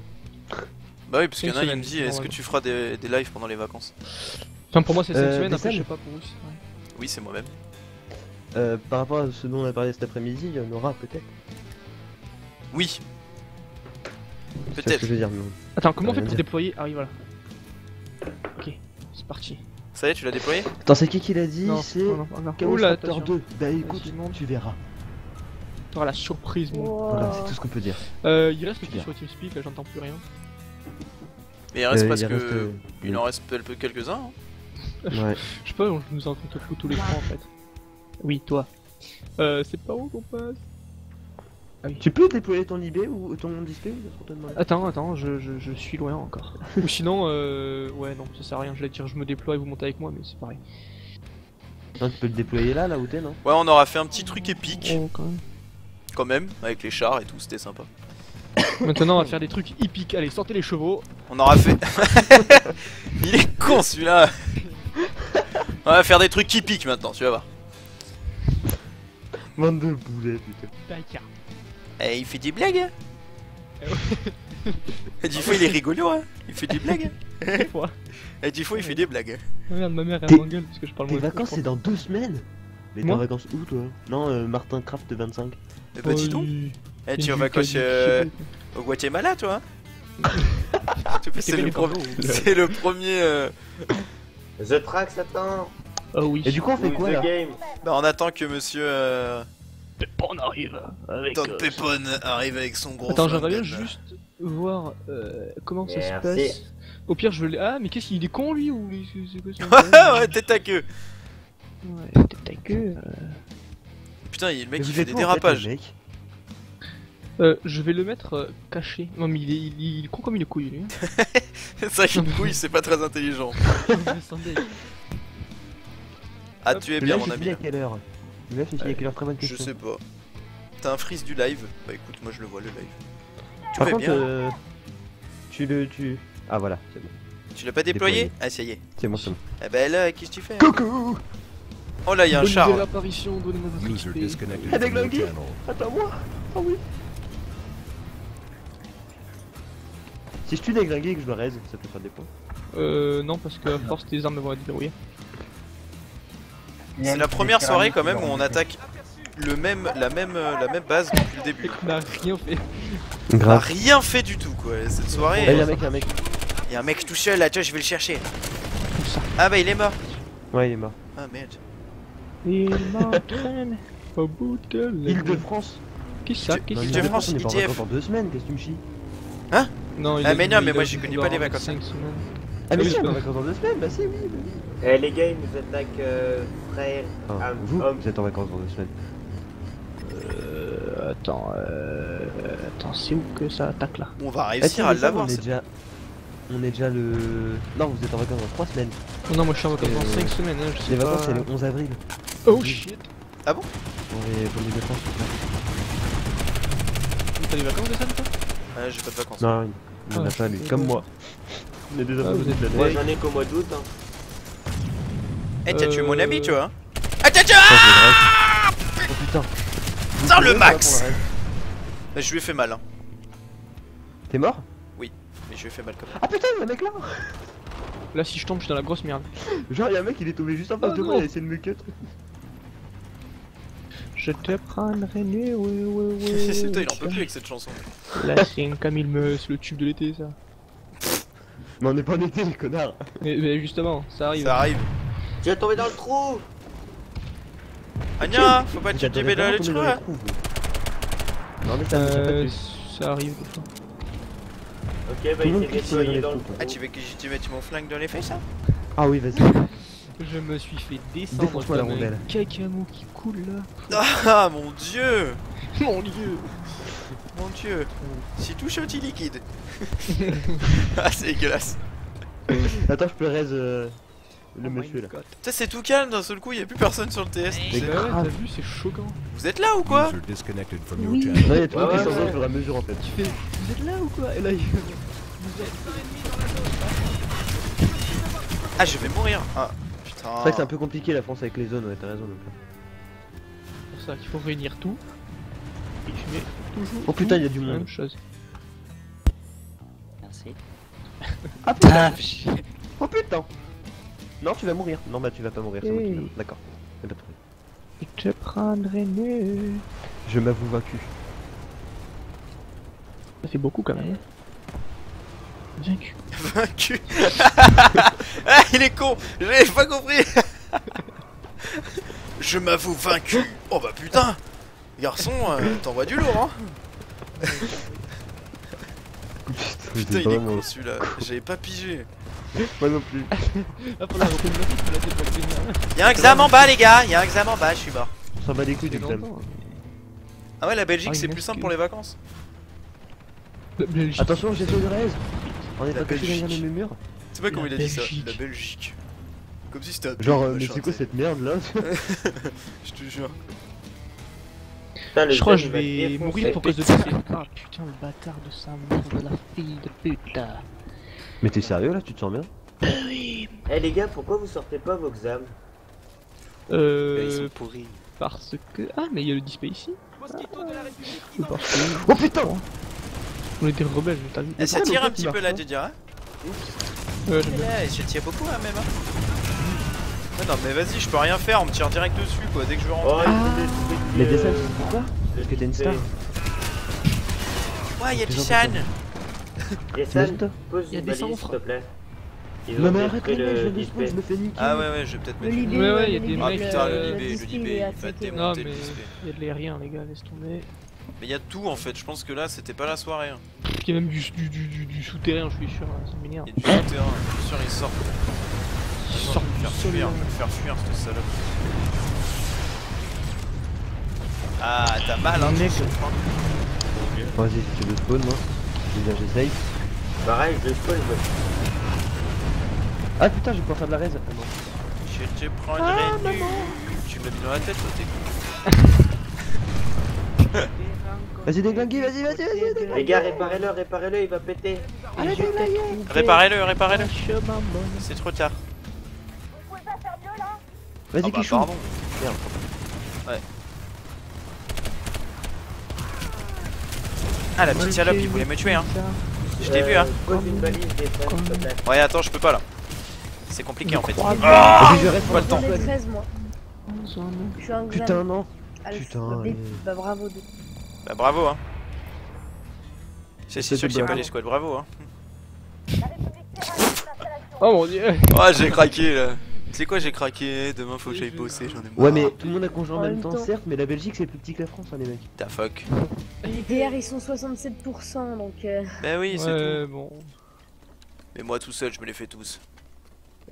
Bah oui, parce qu'il y en a, il me semaine, dit est-ce que tu feras des, des lives pendant les vacances? Enfin pour moi c'est 5 Euh, semaines, après je sais pas pour vous. ouais. Oui, c'est moi-même. Euh, par rapport à ce dont on a parlé cet après-midi, il y en aura peut-être. Oui. Peut-être. Attends, comment on fait rien pour dire. déployer? Ah oui, voilà. Ok, c'est parti. Ça y est, tu l'as déployé Attends, c'est qui qui l'a dit C'est non, non, non. Chaos Oula, Factor attention. 2. Bah écoute, Simon. tu verras. T'auras la surprise, mon. Voilà, c'est tout ce qu'on peut dire. Euh, il reste qui sur TeamSpeak Là, j'entends plus rien. Mais il reste Euh, parce il que. reste, euh, Il en reste quelques-uns. hein. Ouais. Je sais pas, on nous entend tous les trois en fait. Oui, toi. Euh, c'est pas où qu'on passe? Tu peux déployer ton IB ou ton display Attends, attends, je, je, je suis loin encore. Ou sinon, euh... ouais, non, ça sert à rien, je vais dire, je me déploie et vous montez avec moi, mais c'est pareil. Non, tu peux le déployer là, là où t'es, non? Ouais, on aura fait un petit truc épique. Oh, quand même. Quand même, avec les chars et tout, c'était sympa. Maintenant, on va faire des trucs hippiques. Allez, sortez les chevaux. On aura fait. Il est con celui-là On va faire des trucs typiques maintenant, tu vas voir. 22 boulets, putain. Eh, il fait des blagues hein. Du fois il est rigolo hein. Il fait des blagues. Et du fois il fait des blagues. Regarde, ma mère, elle T'es- m'engueule parce que je parle Tes moins vacances, c'est dans deux semaines. Mais t'es en vacances où, toi? Non, euh, Martin Craft 25. Eh bah dis donc. Eh tu es en vacances euh, au Guatemala toi hein. C'est le, le pardon c'est le premier... euh, The Trax attend. Oh oui. Et du coup, on fait quoi là? game. Bah on attend que monsieur... Euh... On arrive avec. Euh, Pepone arrive avec son gros Attends, j'aimerais bien juste voir euh, comment ça se passe. Au pire, je veux. le- Ah, mais qu'est-ce qu'il est con lui ou il- c'est quoi son Ouais ouais tête à queue Ouais, peut-être ta queue. euh. Putain il- le mec vous fait des où, en fait, dérapages Euh, je vais le mettre euh, caché. Non, mais il est, il, est- il est con comme une couille lui. Ça une couille c'est pas très intelligent. Ah tu es bien mon ami à quelle heure? Le Très bonne Je sais pas T'as un freeze du live Bah écoute moi je le vois le live Tu Par fais contre, bien euh, tu le. Tu... Ah voilà, c'est bon. Tu l'as pas déployé, déployé. Ah ça y est C'est bon, c'est bon. Eh ben là qu'est-ce que tu fais Coucou Oh là il y a un char nouvelle apparition, donnez-moi votre XP. Avec. Attends-moi Oh oui Si je tue des et que je le raise, ça peut faire des points. Euh, non, parce que à force tes armes vont être verrouillées. C'est la première soirée quand même où on attaque le même, la même, euh, la même base depuis le début. On a rien fait. On a rien fait du tout quoi. Cette soirée. Là, un mec, y'a un mec. Il y a un mec tout seul là, tiens je vais le chercher. Ah bah il est mort. Ouais, il est mort. Ah merde. Il m'entraîne au bout de la Île de France Qui ça Qui Non, ça Île de de France, France, on est pas en deux semaines, qu'est-ce que tu me chies? Non, il Ah, a mais non, mais il moi, a connais dans pas les vacances. Ah mais si, on est en vacances dans deux semaines, bah si, oui, bah oui. Eh les gars, ils nous attaquent euh, frère. Ah, vous, homme. vous êtes en vacances dans deux semaines. Euh, attends, euh... Attends, c'est où que ça attaque là On va Ah, si, réussir à l'avoir. On est déjà... On est déjà le... Non, vous êtes en vacances dans trois semaines. Oh Non, moi je suis en vacances dans 5 semaines, hein, je sais Les pas. vacances, c'est le 11 avril. Oh shit Ah bon? Pour les, pour les défenses. T'as des vacances de ça toi? Ouais, j'ai pas de vacances. Non, il Ah, a pas lui, comme moi. On est déjà Ah, vous êtes de Moi j'en ai qu'au mois d'août. Hein. Eh t'as tué mon ami tu vois. hein. Ah tiens tiens Oh putain. Sors le Vous max là, le. Bah, Je lui ai fait mal hein. T'es mort Mais je lui ai fait mal quand même. Ah putain, y'a un mec là Là, si je tombe, je suis dans la grosse merde. Genre, y'a un mec, il est tombé juste en face Oh de moi, il a essayé de me cut. Je te prendrai nu, oui, oui, oui. Putain il en peut plus avec cette chanson. Là, c'est une Camille Meus, le tube de l'été, ça. Mais on est pas en été, les connards. Mais, mais justement, ça arrive. Ça arrive. Tu vas tomber dans le trou Agna, faut pas tuer le dans les tueur. trous, vous. Non, mais Euh, ça arrive des fois. Ok, bah le il s'est nettoyé dans le trou. Ah tu veux que je te mette mon flingue dans les fesses hein Ah oui, vas-y. Je me suis fait descendre comme un rondelle. cacamou qui coule là. Ah mon dieu Mon dieu Mon dieu C'est tout chaud liquide Ah c'est dégueulasse Attends, je peux raise euh, le Oh monsieur là. Putain c'est tout calme d'un seul coup, y a plus personne sur le TS. Mais t'as vu, c'est choquant. Vous êtes là ou quoi Oui. Non, y'a tout le monde qui s'en va au fur et à mesure en fait. Tu fais, vous êtes là ou quoi Et là, il vous êtes Ah je vais mourir Ah putain C'est vrai que c'est un peu compliqué la France avec les zones, ouais, t'as raison. donc. C'est pour ça qu'il faut réunir tout. Et tu mets toujours. Oh putain, tout y a du monde. Même chose. Merci. Ah putain Oh putain Non, tu vas mourir. Non, bah tu vas pas mourir, c'est moi qui. D'accord. Pas de problème. Je te prendrai nu. Je m'avoue vaincu. Ça fait beaucoup quand même. Vaincu. Vaincu Ah, il est con J'avais pas compris Je m'avoue vaincu Oh bah putain Garçon, euh, t'envoies du lourd, hein Putain, il est con celui-là, j'avais pas pigé. Moi non plus. C'est Y'a un examen en bas, les gars Y'a un examen en bas, je suis mort. On s'en bat les couilles du examen. Ah ouais, la Belgique Ah, c'est plus simple pour les vacances. La Belgique. Attention, j'ai sur Grèce. On est La pas caché derrière Belgique. les murs. Sais pas comment il a dit ça Belgique. La Belgique. Comme si c'était un Genre, euh, mais c'est quoi cette merde là Je te jure. Putain, Je crois que je vais mourir pour cause de. PC. Ah putain, le bâtard de sa mère de la fille de putain. Mais t'es sérieux là Tu te sens bien Eh les gars, pourquoi vous sortez pas vos examens Euh. Ils sont pourris. Parce que. Ah, mais il y a le display ici. Je pars Oh putain On est des rebelles, t'as vu Eh, ça tire un petit peu là, tu diras Ouais, j'aime bien. Ouais, je tire beaucoup hein, même. hein. Ouais, non, mais vas-y, je peux rien faire, on me tire direct dessus quoi, dès que je veux Oh, des salles, c'est pourquoi Parce que t'es une star. Ouais, y'a des gens T'imagines-toi pose Il y a une des balise s'il centres. te plaît. Ils Non mais arrête les mecs, je le spawn, je me fais niquer. Ah ouais, ouais, je vais peut-être Le mettre. Libé, Ouais, ouais, le il y a des Ah mecs, putain, le- le euh, Libé, le Libé, il il va démonter le display. il y a de l'air rien, les gars, laisse tomber. Mais y'a tout en fait, je pense que là c'était pas la soirée. Hein. Il y a même du, du, du, du, du souterrain, je suis sûr, hein, ça m'énerve. Y'a du souterrain, je suis sûr il sort. Sort Attends, je vais le faire fuir, je vais le faire fuir cette salope. Ah, t'as mal hein, Mec. Vas-y, si tu veux spawn, moi. Je veux dire, j'essaye. Pareil, je spawn, me Ah putain, je vais pouvoir faire de la raise. Ah. Je te prendrai nu. Tu me mets dans la tête, toi, t'es. Vas-y, déglinguer, vas-y, vas-y, vas-y. Les gars, réparez-le, réparez-le, il va péter. Réparez-le, réparez-le. C'est trop tard. Vas-y, Ah bah, Kichou. pardon. Merde. Ouais. Ah, la petite salope, il voulait me tuer, hein. Je t'ai vu, hein. Ouais, attends, je peux pas là. C'est compliqué en fait. Ah pas le temps. J'en ai 13 moi. Je suis un Putain, non. Putain, bah, bravo. deux. Bah bravo, hein. C'est sûr que c'est pas les squads, bravo, hein. Oh mon dieu Oh, j'ai craqué là. C'est quoi, j'ai craqué. Demain faut que j'aille bosser, j'en ai marre. Ouais, mais tout le monde a congé en En même même temps, temps. certes, mais la Belgique c'est plus petit que la France, hein, les mecs. Ta fuck. Les DR ils sont 67% donc. euh, Bah oui, c'est Ouais, tout. bon. Mais moi tout seul, je me les fais tous.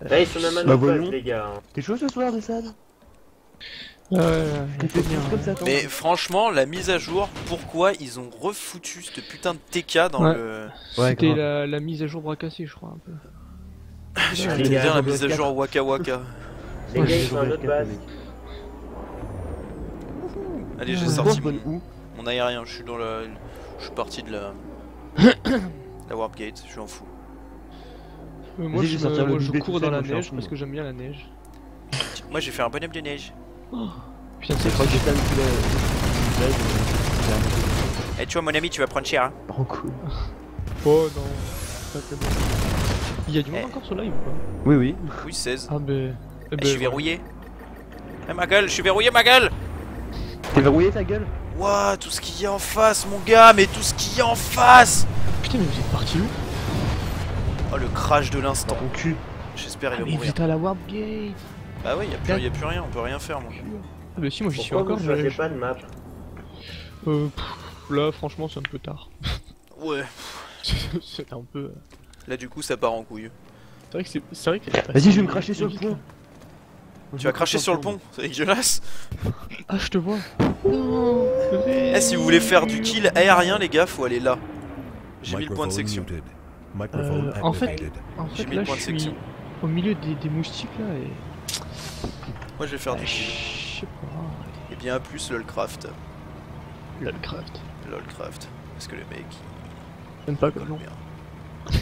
Là, ils sont même à Bah, voyons. les gars. hein. T'es chaud ce soir, Dessad Ouais, ouais, Mais franchement, la mise à jour, pourquoi ils ont refoutu cette putain de TK dans Ouais. le. Ouais, C'était la, la mise à jour bras je crois, un peu. Gars, dire la mise à 4. jour Waka Waka. Les gars, ils sont à Roblox notre 4, base. les mecs. Allez, j'ai sorti mon, mon aérien, je suis dans la. Je suis parti de la. la Warp Gate, je suis en fou. Euh, moi, je, me- moi, je cours dans la neige parce que j'aime bien la neige. Moi j'ai fait un bonhomme de neige. Putain, Je c'est crois que Dessad, tu l'as. Eh, tu vois, mon ami, tu vas prendre cher, hein. Cool. Oh non. Pas bon. Il y a du monde Eh. encore sur live ou pas Oui, oui. Oui, 16. Ah, ben. Eh, je suis verrouillé. Eh, ma gueule, je suis verrouillé, ma gueule T'es verrouillé ta gueule Ouah, tout ce qu'il y a en face, mon gars, mais tout ce qu'il y a en face Putain, mais vous êtes parti où Oh, le crash de l'instant. Ton cul. J'espère il Ah, va mais vous mourir. êtes à la Warp Gate Bah ouais, y a, plus, y a plus rien, on peut rien faire, mon gars. Ah, bah si, moi j'y suis Pourquoi encore. vous je- choisissez je- pas de map Euh, pff, là, franchement, c'est un peu tard. Ouais. c'est un peu. Là, du coup, ça part en couille. C'est vrai que c'est. C'est vrai que. c'est Vas-y, je vais me cracher sur le pont. Tu vas cracher sur le pont, c'est dégueulasse. Ah, je te vois. Non. Eh, si vous voulez faire du kill aérien, les gars, faut aller là. J'ai mis le point de section. Euh, en fait, en J'ai fait mis là, le point je de suis section. au milieu des, des moustiques là et. Moi, je vais faire Ah, du kill. Je sais pas. Et bien, à plus, LOLcraft. Lolcraft. LOLcraft. Parce que le mec, J'aime pas comme bien.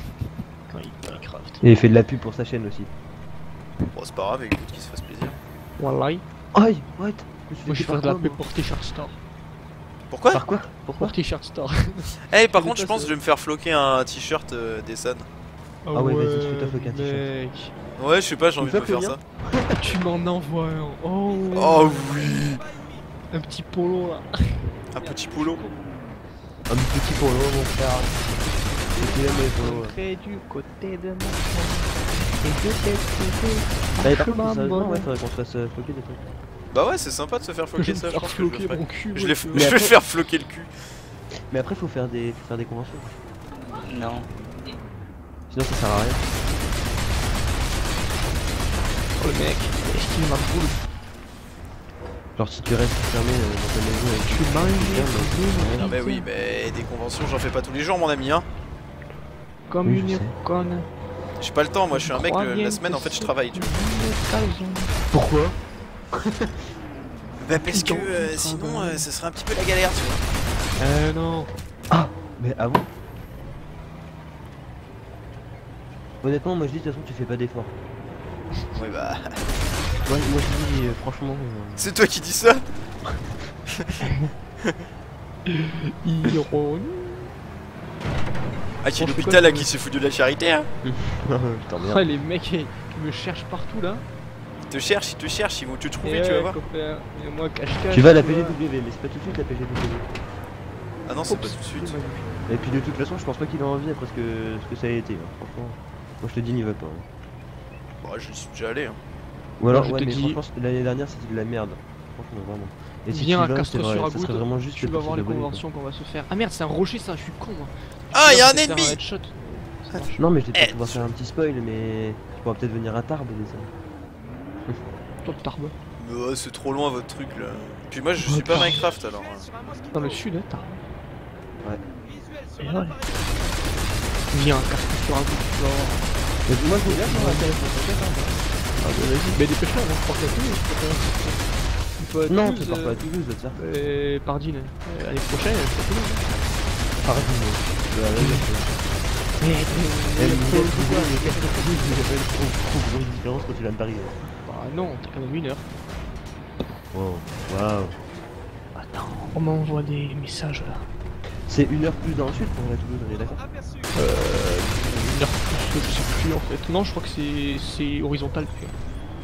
Et il fait de la pub pour sa chaîne aussi. Bon, c'est pas grave, écoute, qu'il se fasse plaisir. Wallahi. Aïe, what? Moi je vais faire de la pub pour T-shirt Store. Pourquoi? Par quoi? Pourquoi? Pour T-shirt Store. Eh, par Je contre, je pense que je vais me faire floquer un t-shirt euh, des Sun. Ah ouais, vas-y, fais-toi floquer un t-shirt. mec. Ouais, je sais pas, j'ai envie de me faire ça. Tu m'en envoies un. Oh. Oh oui Un petit polo là. Un petit polo. Un petit pour le mon frère. Et Entrer du côté de mon. Et je t'ai trouvé. Bah, et par contre, sérieusement, ouais, faudrait qu'on se fasse euh, floquer des trucs. Bah ouais, c'est sympa de se faire floquer ça, je pense que je le floquer ferai. mon cul, Je, vais après- faire floquer le cul. Mais après, faut faire des, faut faire des conventions. Non. Sinon, ça sert à rien. Oh le mec, est-ce qu'il m'a boule Genre, si tu restes fermé euh, dans ta maison avec Tu manges Non mais oui, mais des conventions, j'en fais pas tous les jours, mon ami, hein. Comme Oui, une conne. J'ai pas le temps, moi je suis un mec, le- la semaine en fait je travaille, tu vois. Pourquoi Bah parce que euh, sinon euh, ce serait un petit peu la galère, tu vois. Euh non. Ah Mais ah bon Honnêtement, moi je dis de toute façon, tu fais pas d'efforts. Ouais bah... Moi, moi je dis, euh, franchement. euh, C'est toi qui dis ça Ironie. Ah qui est Bon, je fais l'hôpital là qui se fout de la charité, hein Putain, Ouais, les mecs qui me cherchent partout là. Ils te cherchent, ils te cherchent, ils vont te trouver, Et tu ouais, vas voir. copain, et moi cache-cache. Tu vas à la vois. PGW, mais c'est pas tout de suite la PGW. Ah non, c'est pas tout de suite. Et puis de toute façon, je pense pas qu'il a envie après ce que, ce que ça a été. hein. Franchement, moi je te dis, n'y va pas. hein. Bah j'y suis déjà allé, hein. Ou alors, je ouais, te mais dis- franchement, l'année dernière c'était de la merde. Franchement, vraiment. Et si Viens tu à vas, Castres c'est vrai, sur ça serait Agout, vraiment juste tu vas voir les conventions qu'on va se faire. Ah merde, c'est un rocher ça, je suis con moi. Ah, y a un Je faire ennemi. Non, mais je vais peut-être pouvoir faire un petit spoil, mais tu pourras peut-être venir à Tarbes et ça. Tarbes. Mais ouais, c'est trop loin votre truc là. Puis moi je suis pas Minecraft alors. hein. Dans le sud, hein, Tarbes. Ouais. Et ouais. Viens, Castres sur Agout, tu vas voir. Mais moi je veux bien faire un téléphone, t'inquiète, hein. Ah bah vas-y, mais dépêche-toi, on se porte à Toulouse. Il Non, tu pars pas à euh, Toulouse, ça. euh, Pardine. Euh, L'année prochaine, c'est à Toulouse. Mais. Une trop, trop grosse différence quand tu viens de Paris. Bah non, t'as quand même une heure. Wow, waouh. Attends, on m'envoie des messages là. C'est une heure plus dans le sud pour aller à Toulouse, on est d'accord Euh, une heure plus, je sais plus en fait. Non, je crois que c'est c'est horizontal.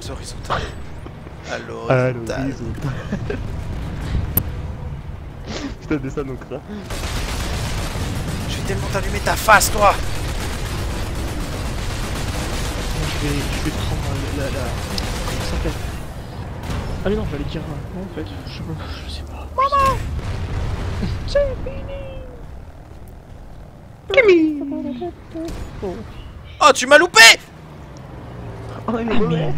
C'est horizontal. L'horizontal. Putain, de ça, donc ça. Je vais tellement t'allumer ta face toi je vais, je vais prendre la. la, la- comment ça s'appelle Ah mais non, j'allais dire. euh, Non, en fait, je, sais pas- je sais pas. Maman C'est fini Camille Oh tu m'as loupé Oh, il est Ah, mauvais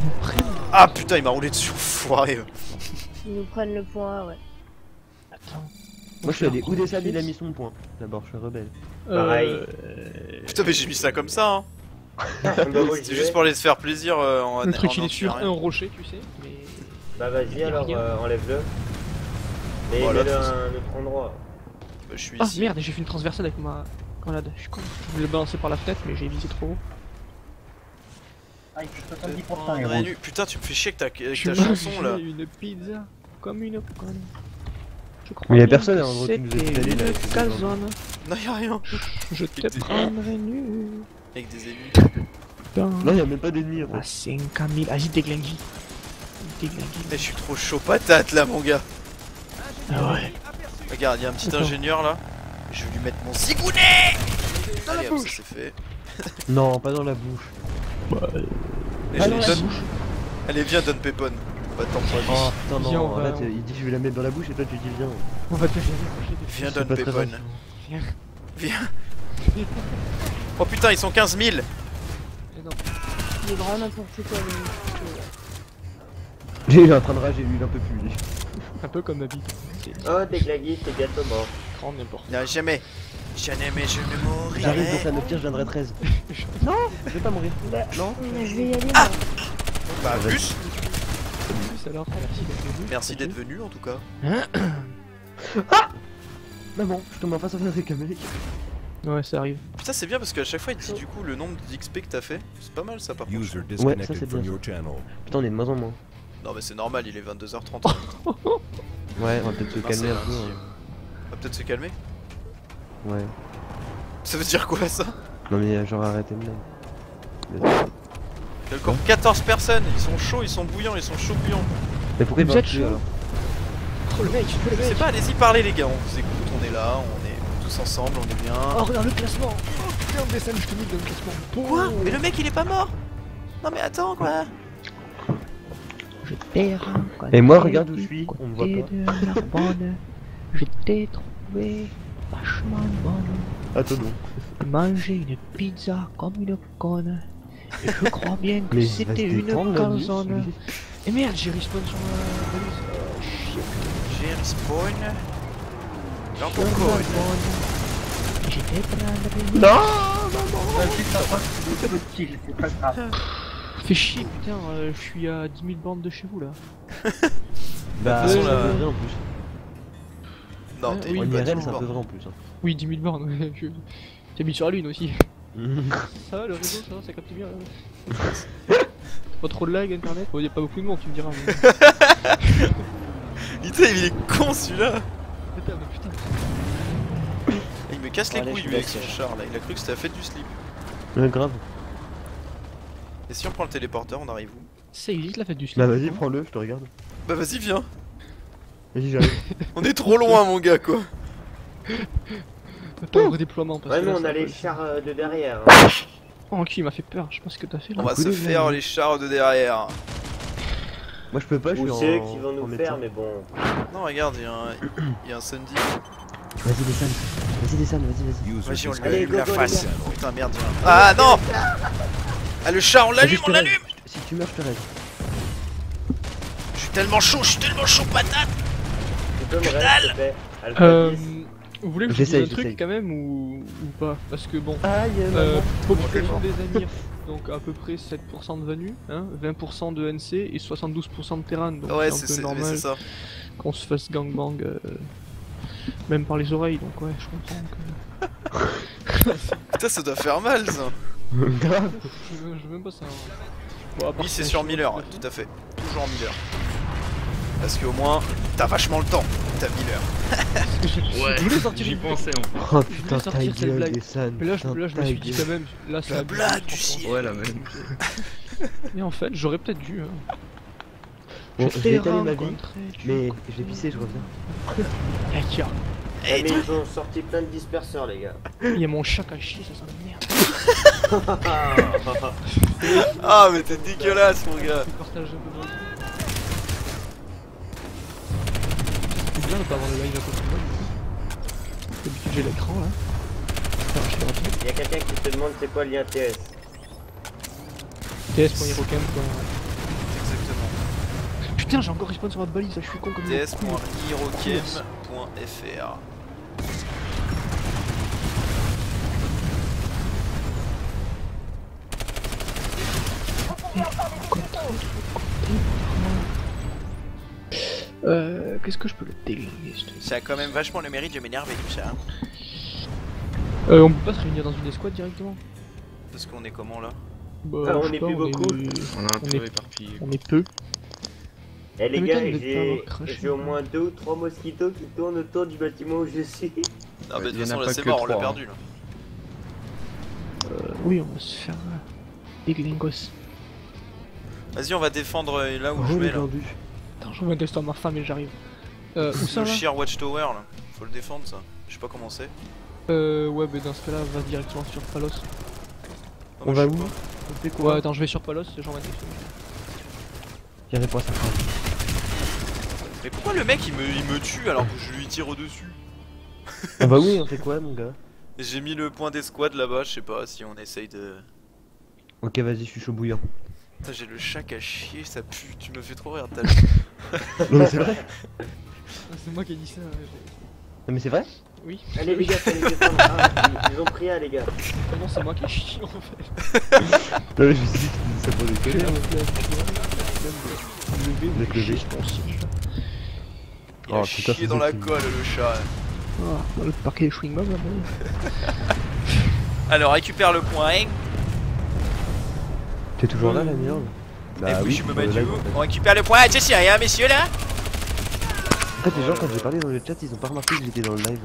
Ah putain il m'a roulé dessus, foiré. Ils nous prennent le point, ouais. Attends. Moi je suis allé où des salles, il a mis son point. D'abord, je suis rebelle. Pareil. Euh, Putain mais j'ai mis ça comme ça hein. Bah, moi, j'y C'est juste pour aller se faire plaisir euh, en Le truc en il est sur un rocher, tu sais, mais. Bah vas-y alors, euh, enlève-le. Mais Voilà, mets-le un autre endroit. Bah, je suis Ah ici. merde, j'ai fait une transversale avec ma grenade. Je suis con. Je voulais le balancer par la fenêtre, mais j'ai visé trop haut. Prendre nu. Putain tu me fais chier avec ta, avec ta chanson là. une pizza comme une conne. Je crois Mais y a bien personne, hein, en gros, qui nous a c'était signalé, là. Non y'a rien. Je te prendrai nu. Avec des ennemis. Dans Non, y'a même pas d'ennemis en la fait. 5000. Vas-y, déglingue. Déglingue. Eh, je suis trop chaud patate là mon gars. Ah ouais. Regarde y'a un petit ingénieur là. Je vais lui mettre mon zigounet Allez hop ça c'est fait. Non, pas dans la bouche. Bah, Ah la donne- bouche. Allez viens donne Pépone. Pas tant pour Oh Viens, non, on en va- il dit que je vais la mettre dans la bouche et toi tu dis viens. on va te des Viens C'est pas très gentil. Viens. Viens. Oh putain ils sont 15 000 Mais non. Il est grand n'importe quoi. le- un train de rage, j'ai eu un peu plus. lui. Un peu comme Nabi. Oh, t'es glagui, t'es bientôt mort. Grand n'importe. Non jamais. Jamais mais je ne J'arrive dans mourrai. sa note, je viendrai 13. non, je vais pas mourir. Non Mais je vais y aller. Ah. Bah plus. Alors, merci d'être venu. Merci d'être venu en tout cas. Maman, je tombe en face à face avec un mec. Ouais, ça arrive. Putain c'est bien parce qu'à chaque fois il te dit du coup le nombre d'XP que t'as fait. C'est pas mal ça par contre. User Ouais, ça c'est bien. channel. Putain, on est de moins en moins. Non mais c'est normal il est 22h30. Ouais, on va peut-être se Ah, calmer ça un peu. hein. On va peut-être se calmer. Ouais. Ça veut dire quoi ça? Non mais euh, genre arrêtez de même. Il y a encore 14 personnes, ils sont chauds, ils sont bouillants, ils sont chauds bouillants. Mais pourquoi ils Vous parlent êtes plus chaud alors Oh le mec, le Je sais mec. pas, allez-y parler les gars, on vous écoute, on est là, on est tous ensemble, on est bien. Oh, regarde le classement Oh putain, DSM, je te dis le classement. Quoi? Mais le mec il est pas mort? Non mais attends quoi Je t'ai Et moi, regarde où je suis, on me voit pas. de la bonne. Je t'ai trouvé vachement bonne. Attends donc. Manger une pizza comme une conne. Je crois bien que c'était une nuit. Et merde, j'ai respawn sur. Oh, chier. J'ai respawn. Dans ton Sur la code. bonne. J'étais prendre Non, Fais chier, putain, euh, je suis à 10 000 bornes de chez vous là. Bah, De c'est là- vrai en plus. Non, Ouais, t'es oui, En pas c'est un peu vrai plus. hein. Oui, 10 000 bornes, ouais. je- J'habite sur la lune aussi. Ça va le réseau, ça va, ça capte bien là. Pas trop de lag internet Bon, y a pas beaucoup de monde, tu me diras. Mais... Putain, il est con celui-là putain, mais putain. Il me casse les Allez, couilles lui avec son char là, il a cru que c'était la fête du slip. Ouais, grave. Et si on prend le téléporteur, on arrive où? Ça existe la fête du slip. Bah, vas-y, prends-le, je te regarde. Bah vas-y viens Vas-y, j'arrive. On est trop loin mon gars quoi Pas redéploiement parce Ouais, que mais là, on ça a les peut- chars euh, de derrière. hein. Oh, ok, il m'a fait peur, je sais pas ce que t'as fait là. On va se faire les chars de derrière. Moi, je peux pas, je suis Ou en. c'est eux qui vont en nous médecin. faire, mais bon. Non regarde, il y a un, il y a un Sunday. Vas-y, descends. Vas-y, descends, vas-y, vas-y. Vas-y on lui Allez, allume go, la go, les face. Putain merde. Ah non Ah le chat on Vas-y, l'allume, je on l'allume. Si tu meurs, je te raide. Je suis tellement chaud, je suis tellement chaud patate Tu peux me Que rester, dalle s'il te plaît Alpha Euh. 10. Vous voulez que je vous un truc quand même ou, ou pas Parce que bon, Aïe, euh, population des Amirs, donc à peu près 7% de Vanu, hein, 20% de NC et 72% de Terran. Donc Ouais c'est normal ça. qu'on se fasse gangbang, euh, même par les oreilles. Donc ouais, je comprends que. Putain ça doit faire mal ça Grave. je, veux, je veux même pas ça. hein. Bon, Oui c'est sur Miller, ouais, tout à fait. Toujours en Miller. Parce qu'au moins, t'as vachement le temps, t'as Miller. Ouais, je voulais sortir j'y une pensais. Oh putain, ta gueule, blague. Mais là, je, là, je me suis dit quand même, là, c'est La blague du ciel. Ouais, la même. Mais en fait, j'aurais peut-être dû. Hein. Bon, Je vais étaler ma vie, mais je vais pisser, je reviens. Eh, tiens, Ah, mais ils ont sorti plein de disperseurs, les gars. il y a mon chat à chier, ça sent la merde. Ah mais t'es dégueulasse mon gars bien de pas avoir le live à côté de moi. du coup. D'habitude, j'ai l'écran là. Il y a quelqu'un qui te demande c'est quoi le lien TS. ts.hirocam. Exactement. Putain, j'ai encore respawn sur ma balise, je suis con comme ts.hirocam.fr Euh, qu'est-ce que je peux le truc Ça a quand même vachement le mérite de m'énerver tout ça. hein. Euh, on peut pas se réunir dans une escouade directement Parce qu'on est comment là Bah, Ah, on sais est pas, plus beaucoup. On a un on peu est- éparpillé. On est peu. Eh les gars, pas j'ai au moins deux ou trois mosquitos qui tournent autour du bâtiment où je suis. Ah bah de il y toute en a façon là pas c'est que mort, on l'a trois, hein. perdu là. Euh, oui, on va se faire. Euh, des glingos. Vas-y on va défendre euh, là où je vais là. Attends, je reviens tester ma femme et j'arrive. Euh, où ça Le Sheer Watchtower là. Faut le défendre ça. Je sais pas comment c'est. Euh, ouais, mais dans ce cas-là, va directement sur Palos. On va où. On fait Ouais, quoi attends, je vais sur Palos et j'en vais. J'y pas ça. Mais pourquoi le mec il me, il me tue alors que je lui tire au dessus Ah bah oui, on fait quoi, mon gars J'ai mis le point d'escouade là-bas, je sais pas si on essaye de. Ok, vas-y, je suis chaud bouillant. Putain, J'ai le chat à chier, ça pue, tu me fais trop rire. t'as- Non, mais c'est vrai Ah, c'est moi qui ai dit ça. Non, mais c'est vrai Oui. Allez les gars, les défendre. Ah, ils- ont pris un les gars. Comment c'est moi qui ai chié en fait Non, mais je me suis dit que ça pour déconner. Hein. Vous êtes levé. chier, je pense. Il a Oh, chié dans la colle le chat. Ah, dans le parquet là bas Alors récupère le point. Hein. T'es toujours là, la merde Bah Et vous, je me mets du fait. On récupère le point. Ah, c'est rien, messieurs là? En fait, les gens, quand j'ai parlé dans le chat, ils ont pas remarqué que j'étais dans le live.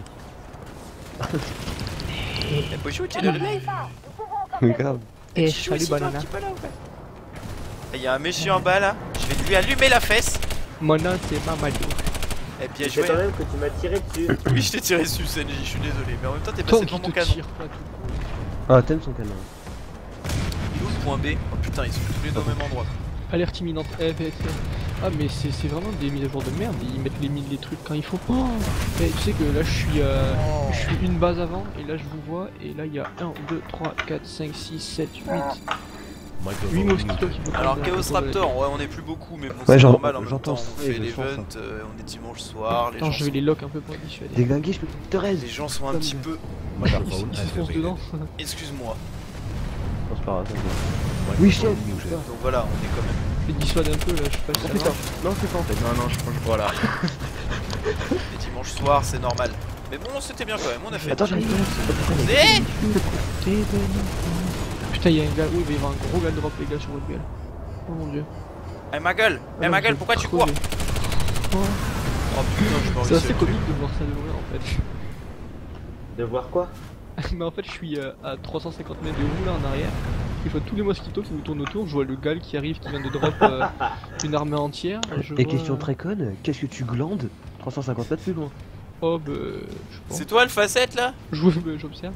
Eh, Pochou, tu es dans le live Mais grave. Banana. ou pas Il y a un monsieur en bas là. Je vais lui allumer la fesse. Mon nom c'est Mamadou. Eh bien C'est joué. quand même que tu m'as tiré dessus. Oui, je t'ai tiré dessus, Senji, je suis désolé. Mais en même temps, t'es passé devant mon canon. Ah, t'aimes son canon. Point B Oh putain, ils sont tous les deux au même endroit. Alerte imminente F, F, F. Ah mais c'est vraiment des mises à jour de merde, ils mettent les, mi- les trucs quand il faut. Oh Mais tu sais que là je suis euh, je suis une base avant et là je vous vois et là il y a 1, 2, 3, 4, 5, 6, 7, 8. 8 mosquitos qui vont Alors Chaos Raptor, ouais on est plus beaucoup mais bon Ouais, c'est normal en même j'entends temps, on fait l'event, euh, on est dimanche soir, les Attends, gens, je vais sont... les lock un peu pour. Déglinguer, je peux te raise. les gens sont un petit peu... Ils se foncent dedans. Excuse-moi. C'est pas grave, t'inquiète. Oui, chef. Donc voilà, on est quand même... Je dissuade un peu là, je sais pas si putain. marche. Non, c'est pas en fait. Non, non, je pense que voilà. Les dimanches soirs, c'est normal. Mais bon, c'était bien quand même, on a fait... Attends, j'arrive pas Putain, il y a un gars, oui, il va y avoir un gros gars drop les gars sur votre gueule. Oh mon dieu. Eh ma gueule Eh ma gueule, pourquoi tu cours Oh. Oh putain, je peux C'est assez comique de voir ça de loin en fait. De voir quoi? Mais en fait, je suis euh, à 350 mètres de vous là en arrière. Et je vois tous les mosquitos qui vous tournent autour. Je vois le gal qui arrive, qui vient de drop euh, une armée entière. Je Et vois- question très conne, qu'est-ce que tu glandes 350 mètres plus loin Oh bah. C'est toi le facette là? Je vois- bah, J'observe.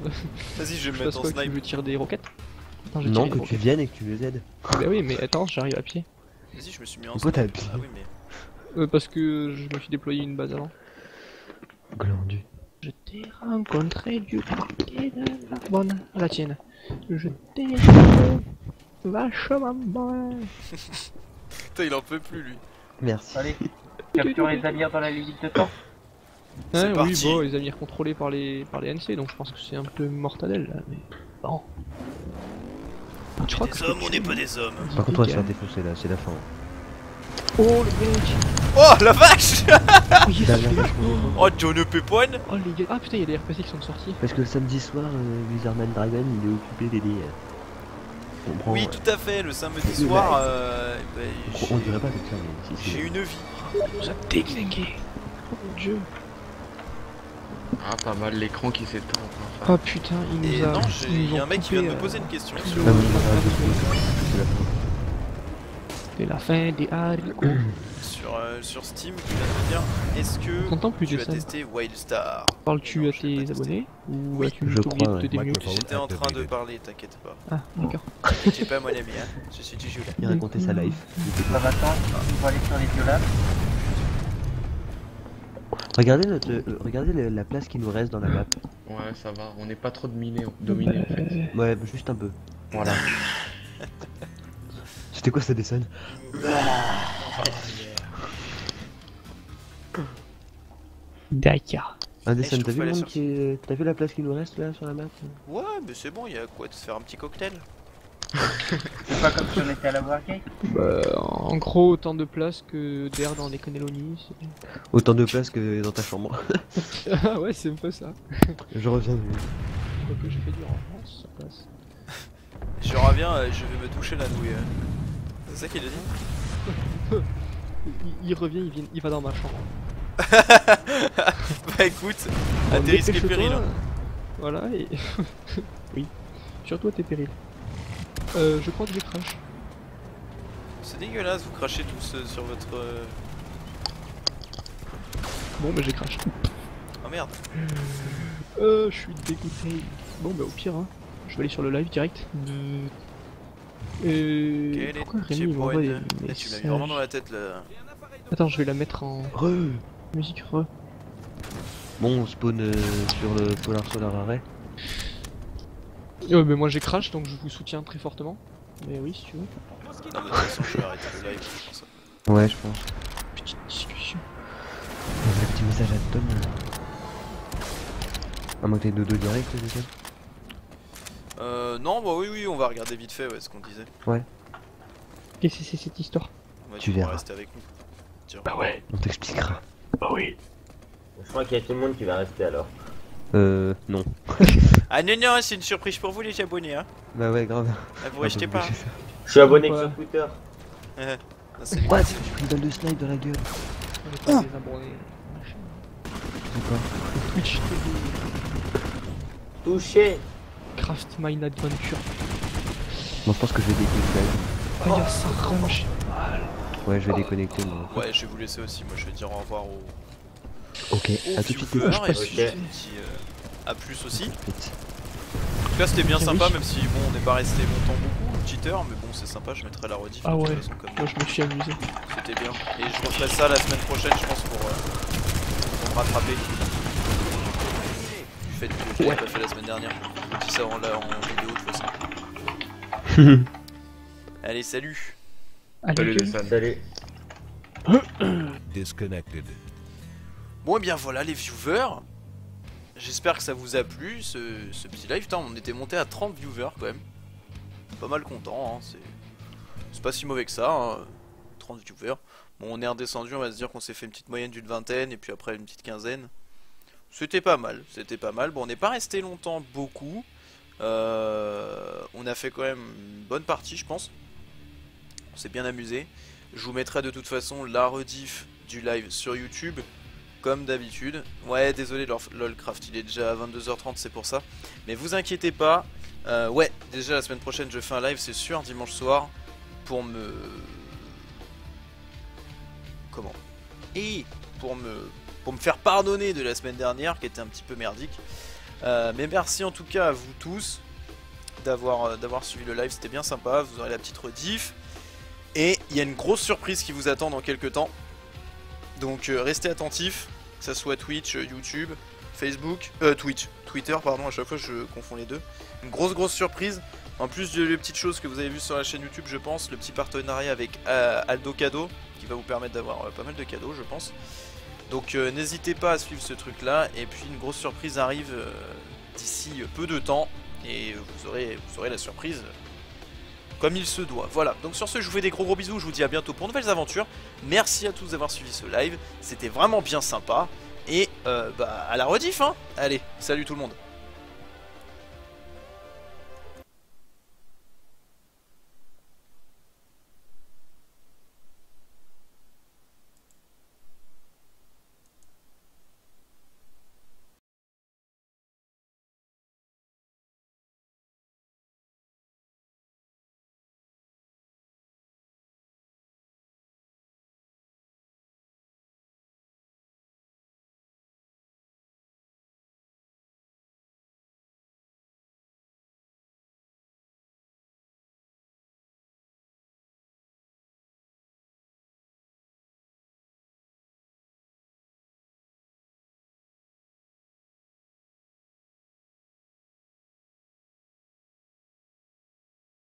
Vas-y, je vais me mettre en quoi que snipe. je tire des roquettes? Attends, je Non, que tu viennes et que tu les aides. roquettes. Bah oui, mais attends, j'arrive à pied. Vas-y, je me suis mis en Pourquoi snipe. Ah oui, mais... Euh, parce que je me suis déployé une base avant. Glandu. Je t'ai rencontré du côté de la bonne. La tienne. Je t'ai vachement bon. Putain, il en peut plus lui. Merci. Allez, capture les alliés dans la limite de temps. Oui, parti. bon, les amis contrôlés par les, par les NC, donc je pense que c'est un peu mortadelle là, mais bon. Je crois que Des hommes, on n'est pas des hommes. Par contre, on va se faire défoncer là, c'est la fin. Oh le mec Oh la vache Oui. Oh John Pepone Oh les gars, ah putain, il y a des RPC qui sont sortis. Parce que samedi soir, euh, Wizardman Dragon, il est occupé d'aider. euh. Oui, tout à fait, le samedi Le soir, euh, bah, On, dirait pas comme ça, mais si, si. j'ai une vie. Ça déglingué. Oh mon dieu. Ah, pas mal l'écran qui s'éteint. Oh putain, il nous Et a. non, il y a un mec qui vient de me euh, poser une question. sur- le- Ah, oui, c'est la fin. Des haricots. sur, euh, sur Steam qui vient de me dire est-ce que plus tu as ça testé Wildstar? Parles-tu à tes abonnés Ou Oui, as-tu je oublié crois, de te ouais. démuter J'étais en train de parler, t'inquiète pas. Ah, d'accord. T'inquiète pas, mon ami, hein. je suis toujours là. Il racontait sa life. Il était Ça va attendre, on va aller sur les violables. Regardez, notre, euh, regardez le- la place qui nous reste dans la map. Ouais, ça va. On n'est pas trop dominé, dominé en fait. Ouais, juste un peu. Voilà. C'était quoi ce dessin D'accord. Un dessin, t'as vu, qui est- t'as vu la place qui nous reste là sur la map Ouais, mais c'est bon, il y a quoi de se faire un petit cocktail C'est pas comme si on était à la Wargate. Bah, en gros, autant de place que d'air dans les Cannelloni. Autant de place que dans ta chambre. ah ouais, c'est un peu ça. Je reviens. Quoique j'ai fait du renfort, ça passe. Je reviens, euh, je vais me toucher la nouille. Euh. C'est ça qu'il a dit Il, il revient, il, vient, il va dans ma chambre. Bah écoute, à tes risques et périls. hein. Voilà, et. oui. Surtout à tes périls. Euh, je crois que j'ai crash. C'est dégueulasse, vous crachez tous euh, sur votre... euh, Bon, bah j'ai crash. Oh merde Euh, je suis dégoûté. Bon, bah au pire, hein. Je vais aller sur le live direct. Euh. Quel est Pourquoi petit Rémi il m'envoie des poète Tu m'as mis vraiment dans la tête là. Attends, je vais la mettre en. Re Musique re. Bon, on spawn euh, sur le Polar Solar Array. Ouais, mais moi j'ai crash donc je vous soutiens très fortement. Mais oui, si tu veux. Non, mais de toute façon, je vais arrêter le live pour ça. Ouais, je pense. Petite discussion. Un petit message à Tom. À moins que t'aies de deux directs, déjà. Euh, non, bah oui, oui, on va regarder vite fait ouais, ce qu'on disait. Ouais. Qu'est-ce que c'est cette histoire Ouais, Tu verras. rester avec nous. Tiens. Bah ouais. On t'expliquera. Bah oui. Je crois qu'il y a tout le monde qui va rester alors. Euh, non. Ah non, non, c'est une surprise pour vous les abonnés, hein. Bah ouais, grave. Ah, vous rachetez pas. Je suis abonné que sur Twitter. Ah, c'est- What? J'ai pris une balle de snipe dans la gueule. On est pas des abonnés. Twitch TV. Touché Craft Mine Adventure. Bon, je pense que je vais déconnecter. Oh, y'a ça rage. Ouais, je vais déconnecter moi. Ouais, je vais vous laisser aussi. Moi, je vais dire au revoir aux, Ok, à tout de suite. et puis dis euh, à plus aussi. En tout cas, c'était bien sympa, oui. même si bon, on n'est pas resté longtemps beaucoup, cheater, mais bon, c'est sympa, je mettrai la rediff. Ah ouais, façon, comme moi je me suis amusé. C'était bien. Et je referai ça la semaine prochaine, je pense, pour, euh, pour me rattraper. Du fait que je Ouais. pas fait la semaine dernière. Ça en, la- en vidéo de toute façon. Allez, salut Allez, Salut. Salut. Disconnected. Bon, et bien voilà les viewers. J'espère que ça vous a plu ce, ce petit live. Putain, on était monté à 30 viewers quand même. Pas mal content, hein. c'est c'est pas si mauvais que ça. hein. 30 viewers. Bon, on est redescendu, on va se dire qu'on s'est fait une petite moyenne d'une vingtaine et puis après une petite quinzaine. C'était pas mal, c'était pas mal. Bon, on n'est pas resté longtemps, beaucoup. Euh, on a fait quand même une bonne partie, je pense. On s'est bien amusé. Je vous mettrai de toute façon la rediff du live sur YouTube, comme d'habitude. Ouais, désolé, Lol- Lolcraft, il est déjà à 22h30, c'est pour ça. Mais vous inquiétez pas. Euh, ouais, déjà la semaine prochaine, je fais un live, c'est sûr, dimanche soir, pour me. Comment? Et pour me pour me faire pardonner de la semaine dernière, qui était un petit peu merdique. Euh, mais merci en tout cas à vous tous d'avoir euh, d'avoir suivi le live, c'était bien sympa. Vous aurez la petite rediff. Et il y a une grosse surprise qui vous attend dans quelques temps. Donc euh, restez attentifs, que ça soit Twitch, YouTube, Facebook, Twitch, Twitter, pardon, à chaque fois je confonds les deux. Une grosse grosse surprise. En plus de petites choses que vous avez vues sur la chaîne YouTube, je pense, le petit partenariat avec Aldo Cadeau, qui va vous permettre d'avoir pas mal de cadeaux, je pense. Donc euh, n'hésitez pas à suivre ce truc là. Et puis une grosse surprise arrive euh, d'ici peu de temps. Et vous aurez, la surprise euh, comme il se doit. Voilà, donc sur ce, je vous fais des gros gros bisous, je vous dis à bientôt pour de nouvelles aventures. Merci à tous d'avoir suivi ce live, c'était vraiment bien sympa. Et euh, bah à la rediff, hein Allez, salut tout le monde